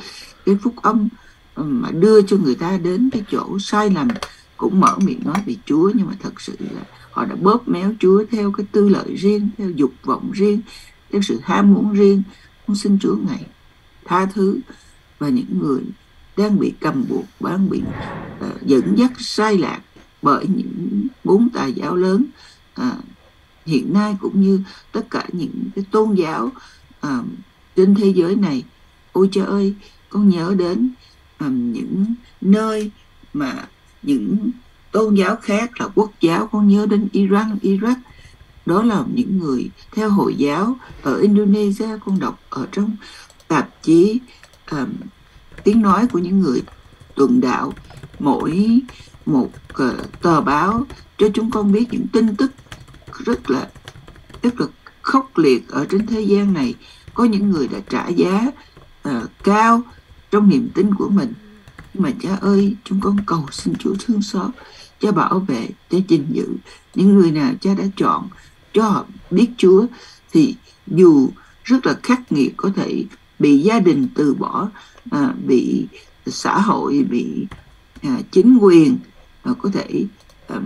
S5: cái phúc âm ừ, mà đưa cho người ta đến cái chỗ sai lầm cũng mở miệng nói về Chúa. Nhưng mà thật sự là họ đã bóp méo Chúa theo cái tư lợi riêng theo dục vọng riêng theo sự ham muốn riêng. Con xin Chúa ngày tha thứ và những người đang bị cầm buộc đang bị uh, dẫn dắt sai lạc bởi những bốn tà giáo lớn. À, hiện nay cũng như tất cả những cái tôn giáo à, trên thế giới này. Ôi trời ơi con nhớ đến à, những nơi mà những tôn giáo khác là quốc giáo con nhớ đến Iran Iraq. Đó là những người theo hồi giáo ở Indonesia con đọc ở trong tạp chí um, tiếng nói của những người tuần đạo. Mỗi một uh, tờ báo cho chúng con biết những tin tức rất là rất là khốc liệt ở trên thế gian này. Có những người đã trả giá uh, cao trong niềm tin của mình. Nhưng mà cha ơi chúng con cầu xin Chúa thương xót cha bảo vệ cha gìn giữ những người nào cha đã chọn cho họ biết Chúa. Thì dù rất là khắc nghiệt có thể bị gia đình từ bỏ à, bị xã hội bị à, chính quyền uh, có thể uh,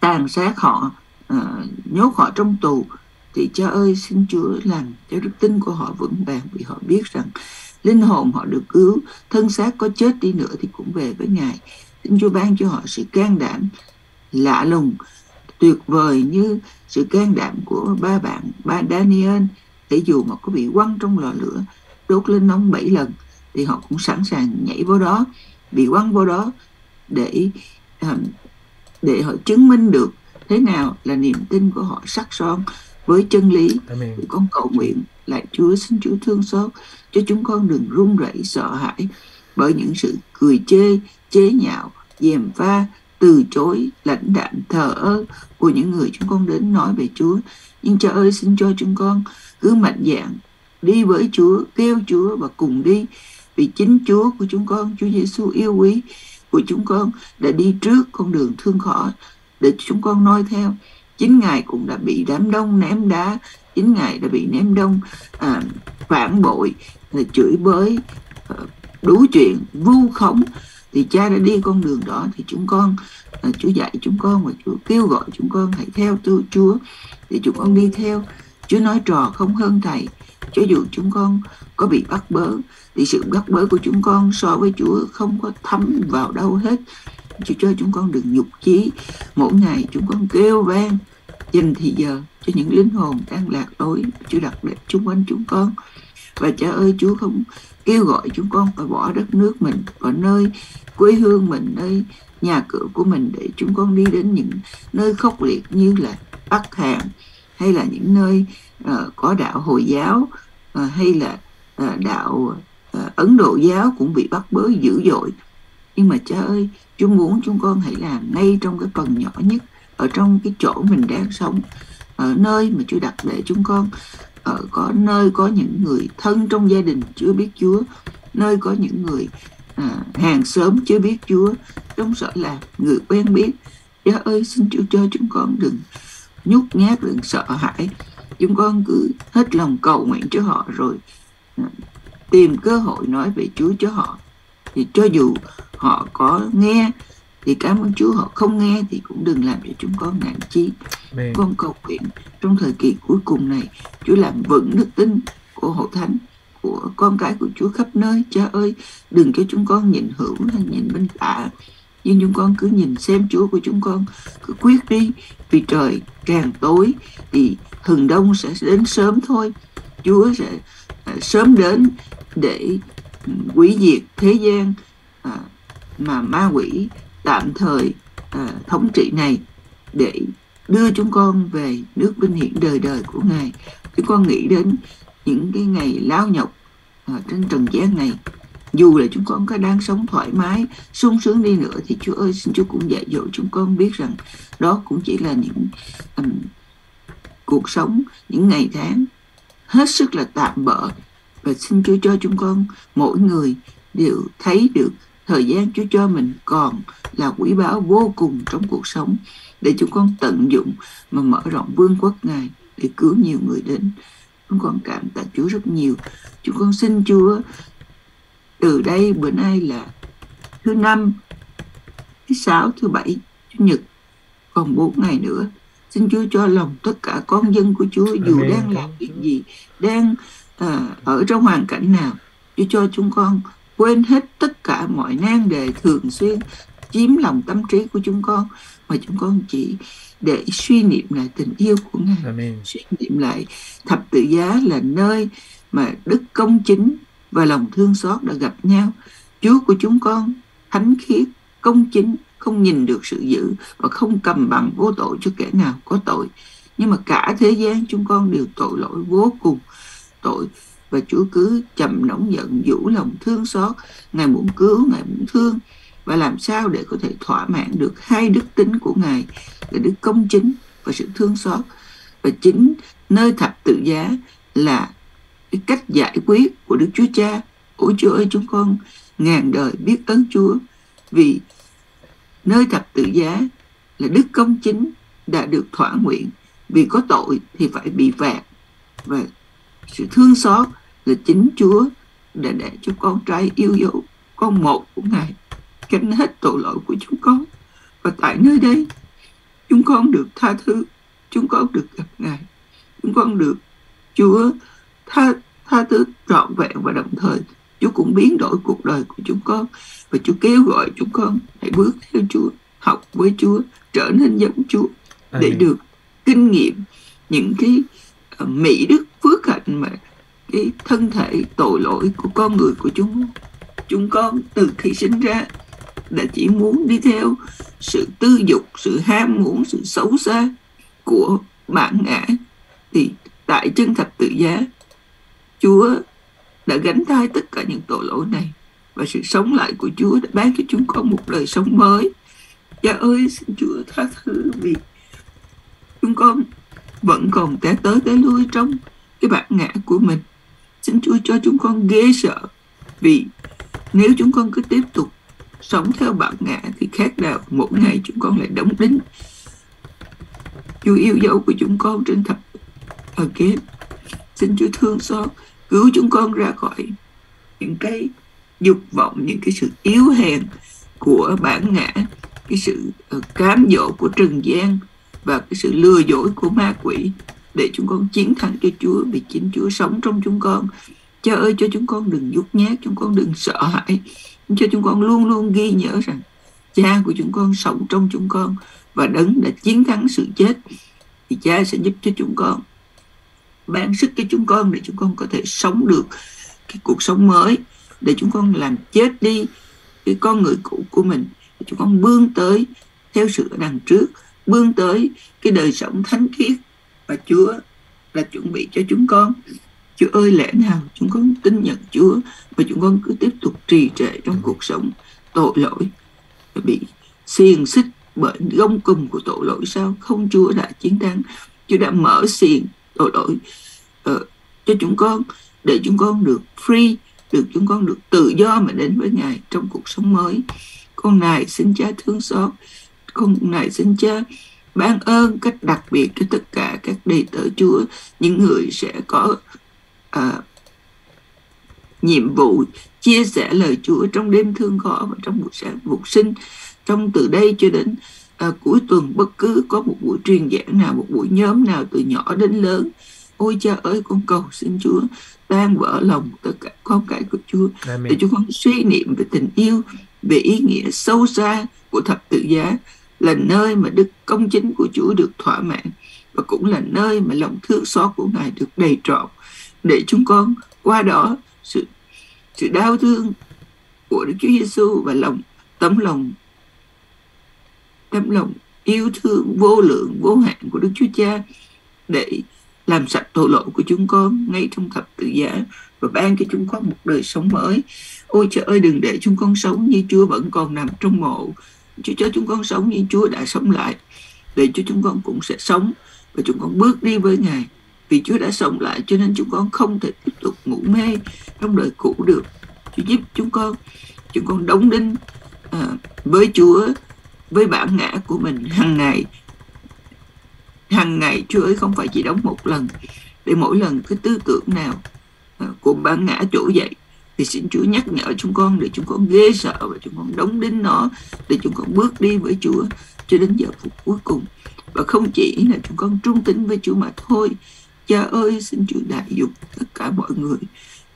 S5: tàn sát họ uh, nhốt họ trong tù. Thì cha ơi xin Chúa làm cho đức tin của họ vững vàng vì họ biết rằng linh hồn họ được cứu thân xác có chết đi nữa thì cũng về với ngài. Xin Chúa ban cho họ sự can đảm lạ lùng tuyệt vời như sự can đảm của ba bạn ba Daniel. Để dù mà có bị quăng trong lò lửa đốt lên nóng bảy lần thì họ cũng sẵn sàng nhảy vô đó. Bị quăng vô đó để um, để họ chứng minh được thế nào là niềm tin của họ sắc son với chân lý.
S2: Amen.
S5: con cầu nguyện lại Chúa xin Chúa thương xót cho chúng con đừng run rẩy sợ hãi bởi những sự cười chê chế nhạo dèm pha từ chối lãnh đạm thờ ơ của những người chúng con đến nói về Chúa. Nhưng cha ơi xin cho chúng con cứ mạnh dạn đi với Chúa kêu Chúa và cùng đi vì chính Chúa của chúng con Chúa Giêsu yêu quý của chúng con đã đi trước con đường thương khó để chúng con noi theo. Chính ngài cũng đã bị đám đông ném đá chính ngài đã bị ném đông à, phản bội là chửi bới à, đủ chuyện vu khống. Thì cha đã đi con đường đó thì chúng con à, Chúa dạy chúng con và Chúa kêu gọi chúng con hãy theo tôi Chúa. Thì chúng con đi theo. Chúa nói trò không hơn thầy. Cho dù chúng con có bị bắt bớ thì sự gắt bới của chúng con so với Chúa không có thấm vào đâu hết. Chúa cho chúng con đừng nhục chí. Mỗi ngày chúng con kêu vang dành thì giờ cho những linh hồn đang lạc lối. Chúa đặt để chung quanh chúng con. Và cha ơi Chúa không kêu gọi chúng con phải bỏ đất nước mình và nơi quê hương mình nơi nhà cửa của mình để chúng con đi đến những nơi khốc liệt như là Bắc Hàn hay là những nơi uh, có đạo Hồi giáo uh, hay là uh, đạo Ờ, Ấn Độ giáo cũng bị bắt bớ dữ dội. Nhưng mà cha ơi chúng muốn chúng con hãy làm ngay trong cái phần nhỏ nhất ở trong cái chỗ mình đang sống. Ở nơi mà Chúa đặt để chúng con. Ở có nơi có những người thân trong gia đình chưa biết Chúa. Nơi có những người à, hàng xóm chưa biết Chúa. Trong sợ là người quen biết. Cha ơi xin Chúa cho chúng con đừng nhút nhát đừng sợ hãi. Chúng con cứ hết lòng cầu nguyện cho họ rồi à, tìm cơ hội nói về Chúa cho họ. Thì cho dù họ có nghe thì cảm ơn Chúa họ không nghe thì cũng đừng làm cho chúng con nản chí
S2: Amen.
S5: con cầu nguyện trong thời kỳ cuối cùng này Chúa làm vững đức tin của hội thánh của con cái của Chúa khắp nơi. Cha ơi đừng cho chúng con nhìn hữu hay nhìn bên tả nhưng chúng con cứ nhìn xem Chúa của chúng con cứ quyết đi. Vì trời càng tối thì hừng đông sẽ đến sớm thôi. Chúa sẽ sớm đến để quỷ diệt thế gian à, mà ma quỷ tạm thời à, thống trị này để đưa chúng con về nước vinh hiển đời đời của Ngài. Chúng con nghĩ đến những cái ngày lao nhọc à, trên trần gian này. Dù là chúng con có đang sống thoải mái, sung sướng đi nữa thì Chúa ơi xin Chúa cũng dạy dỗ chúng con biết rằng đó cũng chỉ là những um, cuộc sống, những ngày tháng hết sức là tạm bỡ và xin Chúa cho chúng con mỗi người đều thấy được thời gian Chúa cho mình còn là quý báu vô cùng trong cuộc sống để chúng con tận dụng mà mở rộng vương quốc Ngài để cứu nhiều người đến. Chúng con cảm tạ Chúa rất nhiều. Chúng con xin Chúa từ đây bữa nay là thứ năm, thứ sáu, thứ bảy, chủ nhật còn bốn ngày nữa. Xin Chúa cho lòng tất cả con dân của Chúa dù
S2: Amen.
S5: đang làm việc gì, đang à, ở trong hoàn cảnh nào, Chúa cho chúng con quên hết tất cả mọi nan đề thường xuyên chiếm lòng tâm trí của chúng con mà chúng con chỉ để suy niệm lại tình yêu của Ngài
S2: Amen.
S5: suy niệm lại thập tự giá là nơi mà đức công chính và lòng thương xót đã gặp nhau Chúa của chúng con thánh khiết công chính không nhìn được sự dữ và không cầm bằng vô tội cho kẻ nào có tội. Nhưng mà cả thế gian chúng con đều tội lỗi vô cùng. Tội và Chúa cứ chậm nóng giận vũ lòng thương xót. Ngài muốn cứu, Ngài muốn thương. Và làm sao để có thể thỏa mãn được hai đức tính của Ngài là đức công chính và sự thương xót? Và chính nơi thập tự giá là cái cách giải quyết của Đức Chúa Cha. Ôi Chúa ơi, chúng con ngàn đời biết ơn Chúa vì nơi thập tự giá là đức công chính đã được thỏa nguyện. Vì có tội thì phải bị phạt. Và sự thương xót là chính Chúa đã để cho con trai yêu dấu, con một của Ngài, gánh hết tội lỗi của chúng con. Và tại nơi đây, chúng con được tha thứ, chúng con được gặp Ngài, chúng con được Chúa tha tha thứ trọn vẹn và đồng thời Chúa cũng biến đổi cuộc đời của chúng con và Chúa kêu gọi chúng con hãy bước theo Chúa học với Chúa trở nên giống Chúa để
S2: Amen.
S5: được kinh nghiệm những cái ờ, mỹ đức phước hạnh mà cái thân thể tội lỗi của con người của chúng chúng con từ khi sinh ra đã chỉ muốn đi theo sự tư dục sự ham muốn sự xấu xa của bản ngã thì tại chân thập tự giá Chúa đã gánh thay tất cả những tội lỗi này và sự sống lại của Chúa đã ban cho chúng con một đời sống mới. Cha ơi, xin Chúa tha thứ vì chúng con vẫn còn té tới té lui trong cái bản ngã của mình. Xin Chúa cho chúng con ghê sợ vì nếu chúng con cứ tiếp tục sống theo bản ngã thì khác nào một ngày chúng con lại đóng đính Chúa yêu dấu của chúng con trên thập ở kế xin Chúa thương xót cứu chúng con ra khỏi những cái dục vọng, những cái sự yếu hèn của bản ngã, cái sự ờ, cám dỗ của trần gian và cái sự lừa dối của ma quỷ để chúng con chiến thắng cho Chúa, vì chính Chúa sống trong chúng con. Cha ơi, cho chúng con đừng nhút nhát, chúng con đừng sợ hãi, cho chúng con luôn luôn ghi nhớ rằng cha của chúng con sống trong chúng con và đấng đã chiến thắng sự chết, thì cha sẽ giúp cho chúng con ban sức cho chúng con để chúng con có thể sống được cái cuộc sống mới để chúng con làm chết đi cái con người cũ của mình. Để chúng con vươn tới theo sự đằng trước vươn tới cái đời sống thánh khiết và Chúa đã chuẩn bị cho chúng con. Chúa ơi lẽ nào chúng con tin nhận Chúa và chúng con cứ tiếp tục trì trệ trong cuộc sống tội lỗi bị xiềng xích bởi gông cùm của tội lỗi sao? Không Chúa đã chiến thắng. Chúa đã mở xiềng tội lỗi uh, cho chúng con để chúng con được free được chúng con được tự do mà đến với Ngài trong cuộc sống mới. Con này xin Cha thương xót, con này xin Cha ban ơn cách đặc biệt cho tất cả các đệ tử Chúa, những người sẽ có à, nhiệm vụ chia sẻ lời Chúa trong đêm thương khó và trong buổi sáng phục sinh. Trong từ đây cho đến à, cuối tuần bất cứ có một buổi truyền giảng nào, một buổi nhóm nào từ nhỏ đến lớn. Ôi cha ơi con cầu xin Chúa tan vỡ lòng tất cả con cái của Chúa
S2: Amen.
S5: để chúng con suy niệm về tình yêu về ý nghĩa sâu xa của thập tự giá là nơi mà đức công chính của Chúa được thỏa mãn và cũng là nơi mà lòng thương xót của Ngài được đầy trọn để chúng con qua đó sự sự đau thương của Đức Chúa Giêsu và lòng tấm lòng tấm lòng yêu thương vô lượng vô hạn của Đức Chúa Cha để làm sạch tội lỗi của chúng con ngay trong thập tự giá và ban cho chúng con một đời sống mới. Ôi trời ơi đừng để chúng con sống như Chúa vẫn còn nằm trong mộ. Chúa cho chúng con sống như Chúa đã sống lại để cho chúng con cũng sẽ sống và chúng con bước đi với Ngài. Vì Chúa đã sống lại cho nên chúng con không thể tiếp tục ngủ mê trong đời cũ được. Chúa giúp chúng con, chúng con đóng đinh à, với Chúa, với bản ngã của mình hàng ngày hàng ngày Chúa ơi, không phải chỉ đóng một lần, để mỗi lần cái tư tưởng nào à, của bản ngã chủ dậy, thì xin Chúa nhắc nhở chúng con để chúng con ghê sợ và chúng con đóng đinh nó, để chúng con bước đi với Chúa cho đến giờ phút cuối cùng. Và không chỉ là chúng con trung tín với Chúa mà thôi. Cha ơi, xin Chúa đại dục tất cả mọi người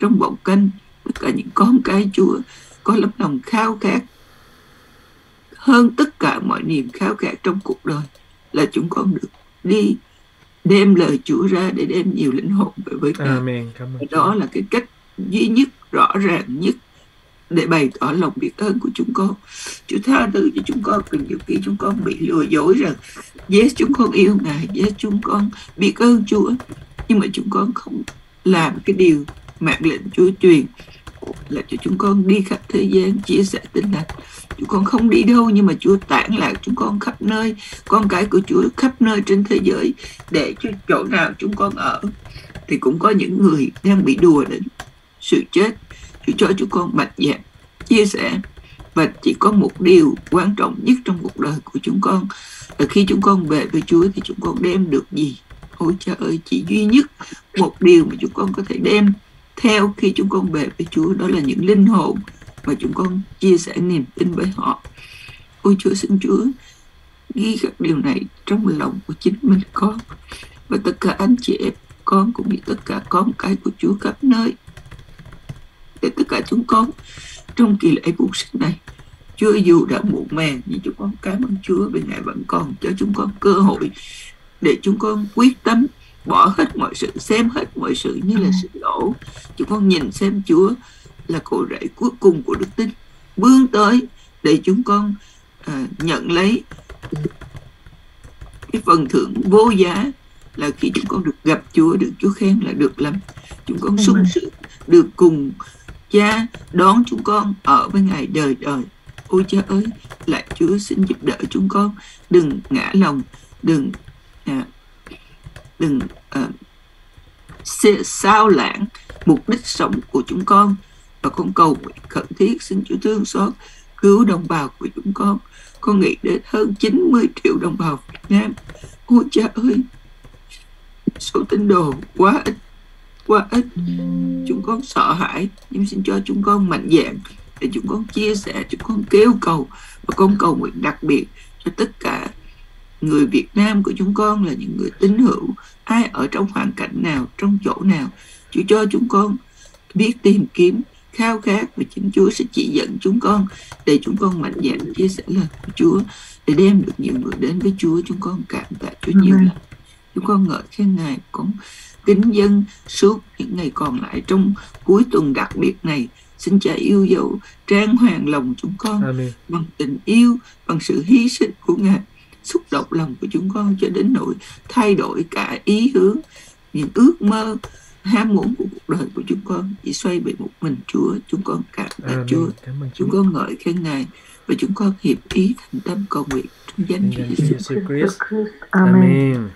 S5: trong bọng canh, tất cả những con cái Chúa có lắm lòng khao khát. Hơn tất cả mọi niềm khao khát trong cuộc đời là chúng con được đi đem lời Chúa ra để đem nhiều linh hồn về với Ngài.
S2: Amen. Cảm ơn
S5: đó là cái cách duy nhất rõ ràng nhất để bày tỏ lòng biết ơn của chúng con. Chúa tha thứ cho chúng con vì nhiều khi chúng con bị lừa dối rằng yes chúng con yêu Ngài, yes chúng con biết ơn Chúa nhưng mà chúng con không làm cái điều mạng lệnh Chúa truyền là cho chúng con đi khắp thế gian chia sẻ tin lành chúng con không đi đâu, nhưng mà Chúa tản lạc chúng con khắp nơi. Con cái của Chúa khắp nơi trên thế giới, để cho chỗ nào chúng con ở thì cũng có những người đang bị đùa đến sự chết. Chúa cho chúng con bạch dạng chia sẻ, và chỉ có một điều quan trọng nhất trong cuộc đời của chúng con, là khi chúng con về với Chúa thì chúng con đem được gì? Ôi trời ơi, chỉ duy nhất một điều mà chúng con có thể đem theo khi chúng con về với Chúa, đó là những linh hồn và chúng con chia sẻ niềm tin với họ. Ôi Chúa xin Chúa ghi các điều này trong lòng của chính mình con. Và tất cả anh chị em con cũng như tất cả con cái của Chúa khắp nơi. Để tất cả chúng con trong kỳ lễ phục sinh này, Chúa dù đã muộn màng, nhưng chúng con cảm ơn Chúa vì Ngài vẫn còn cho chúng con cơ hội để chúng con quyết tâm bỏ hết mọi sự, xem hết mọi sự như là sự đổ chúng con nhìn xem Chúa là cội rễ cuối cùng của đức tin vươn tới để chúng con à, nhận lấy cái phần thưởng vô giá là khi chúng con được gặp Chúa được Chúa khen là được lắm. Chúng con sung sướng được cùng cha đón chúng con ở với ngài đời đời. Ôi cha ơi lại Chúa xin giúp đỡ chúng con. Đừng ngã lòng đừng à, đừng à, sao lãng mục đích sống của chúng con và con cầu nguyện khẩn thiết xin Chúa thương xót, cứu đồng bào của chúng con. Con nghĩ đến hơn 90 triệu đồng bào Việt Nam. Ôi cha ơi, số tín đồ quá ít quá ít. Chúng con sợ hãi, nhưng xin cho chúng con mạnh dạn để chúng con chia sẻ, chúng con kêu cầu và con cầu nguyện đặc biệt cho tất cả người Việt Nam của chúng con là những người tín hữu. Ai ở trong hoàn cảnh nào, trong chỗ nào, Chúa cho chúng con biết tìm kiếm khao khát và chính Chúa sẽ chỉ dẫn chúng con để chúng con mạnh dạn chia sẻ lời của Chúa để đem được nhiều người đến với Chúa chúng con cảm tạ Chúa nhiều lắm. Chúng con ngợi khen Ngài cũng kính dân suốt những ngày còn lại trong cuối tuần đặc biệt này. Xin cha yêu dấu trang hoàng lòng chúng con
S2: Amen.
S5: bằng tình yêu bằng sự hy sinh của ngài xúc động lòng của chúng con cho đến nỗi thay đổi cả ý hướng những ước mơ ham muốn của cuộc đời của chúng con chỉ xoay về một mình Chúa chúng con cảm tạ
S2: Amen.
S5: Chúa
S2: Cảm ơn
S5: chúng con ngợi khen ngài và chúng con hiệp ý thành tâm cầu nguyện trong danh Chúa Giêsu
S2: Christ.
S6: Amen.
S2: Amen.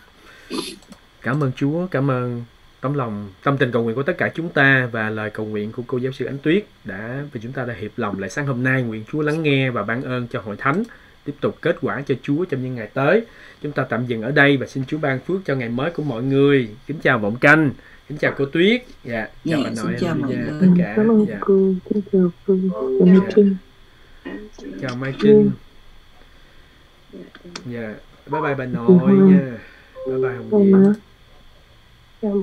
S2: cảm ơn Chúa cảm ơn tấm lòng tâm tình cầu nguyện của tất cả chúng ta và lời cầu nguyện của cô giáo sư Ánh Tuyết đã vì chúng ta đã hiệp lòng lại sáng hôm nay nguyện Chúa lắng nghe và ban ơn cho hội thánh tiếp tục kết quả cho Chúa trong những ngày tới chúng ta tạm dừng ở đây và xin Chúa ban phước cho ngày mới của mọi người kính chào vọng canh kính chào cô Tuyết. Dạ chào
S5: Dạ, xin
S2: nội
S5: chào
S2: em
S5: mọi
S2: dạ,
S5: người.
S2: tất cả.
S6: Cảm ơn
S2: dạ.
S6: cô kính chào cô chào Mỹ Trinh.
S2: Chào Mai Trinh. Dạ. Bye bye bà nội nha. Bye bye Hồng Diệp.
S6: chào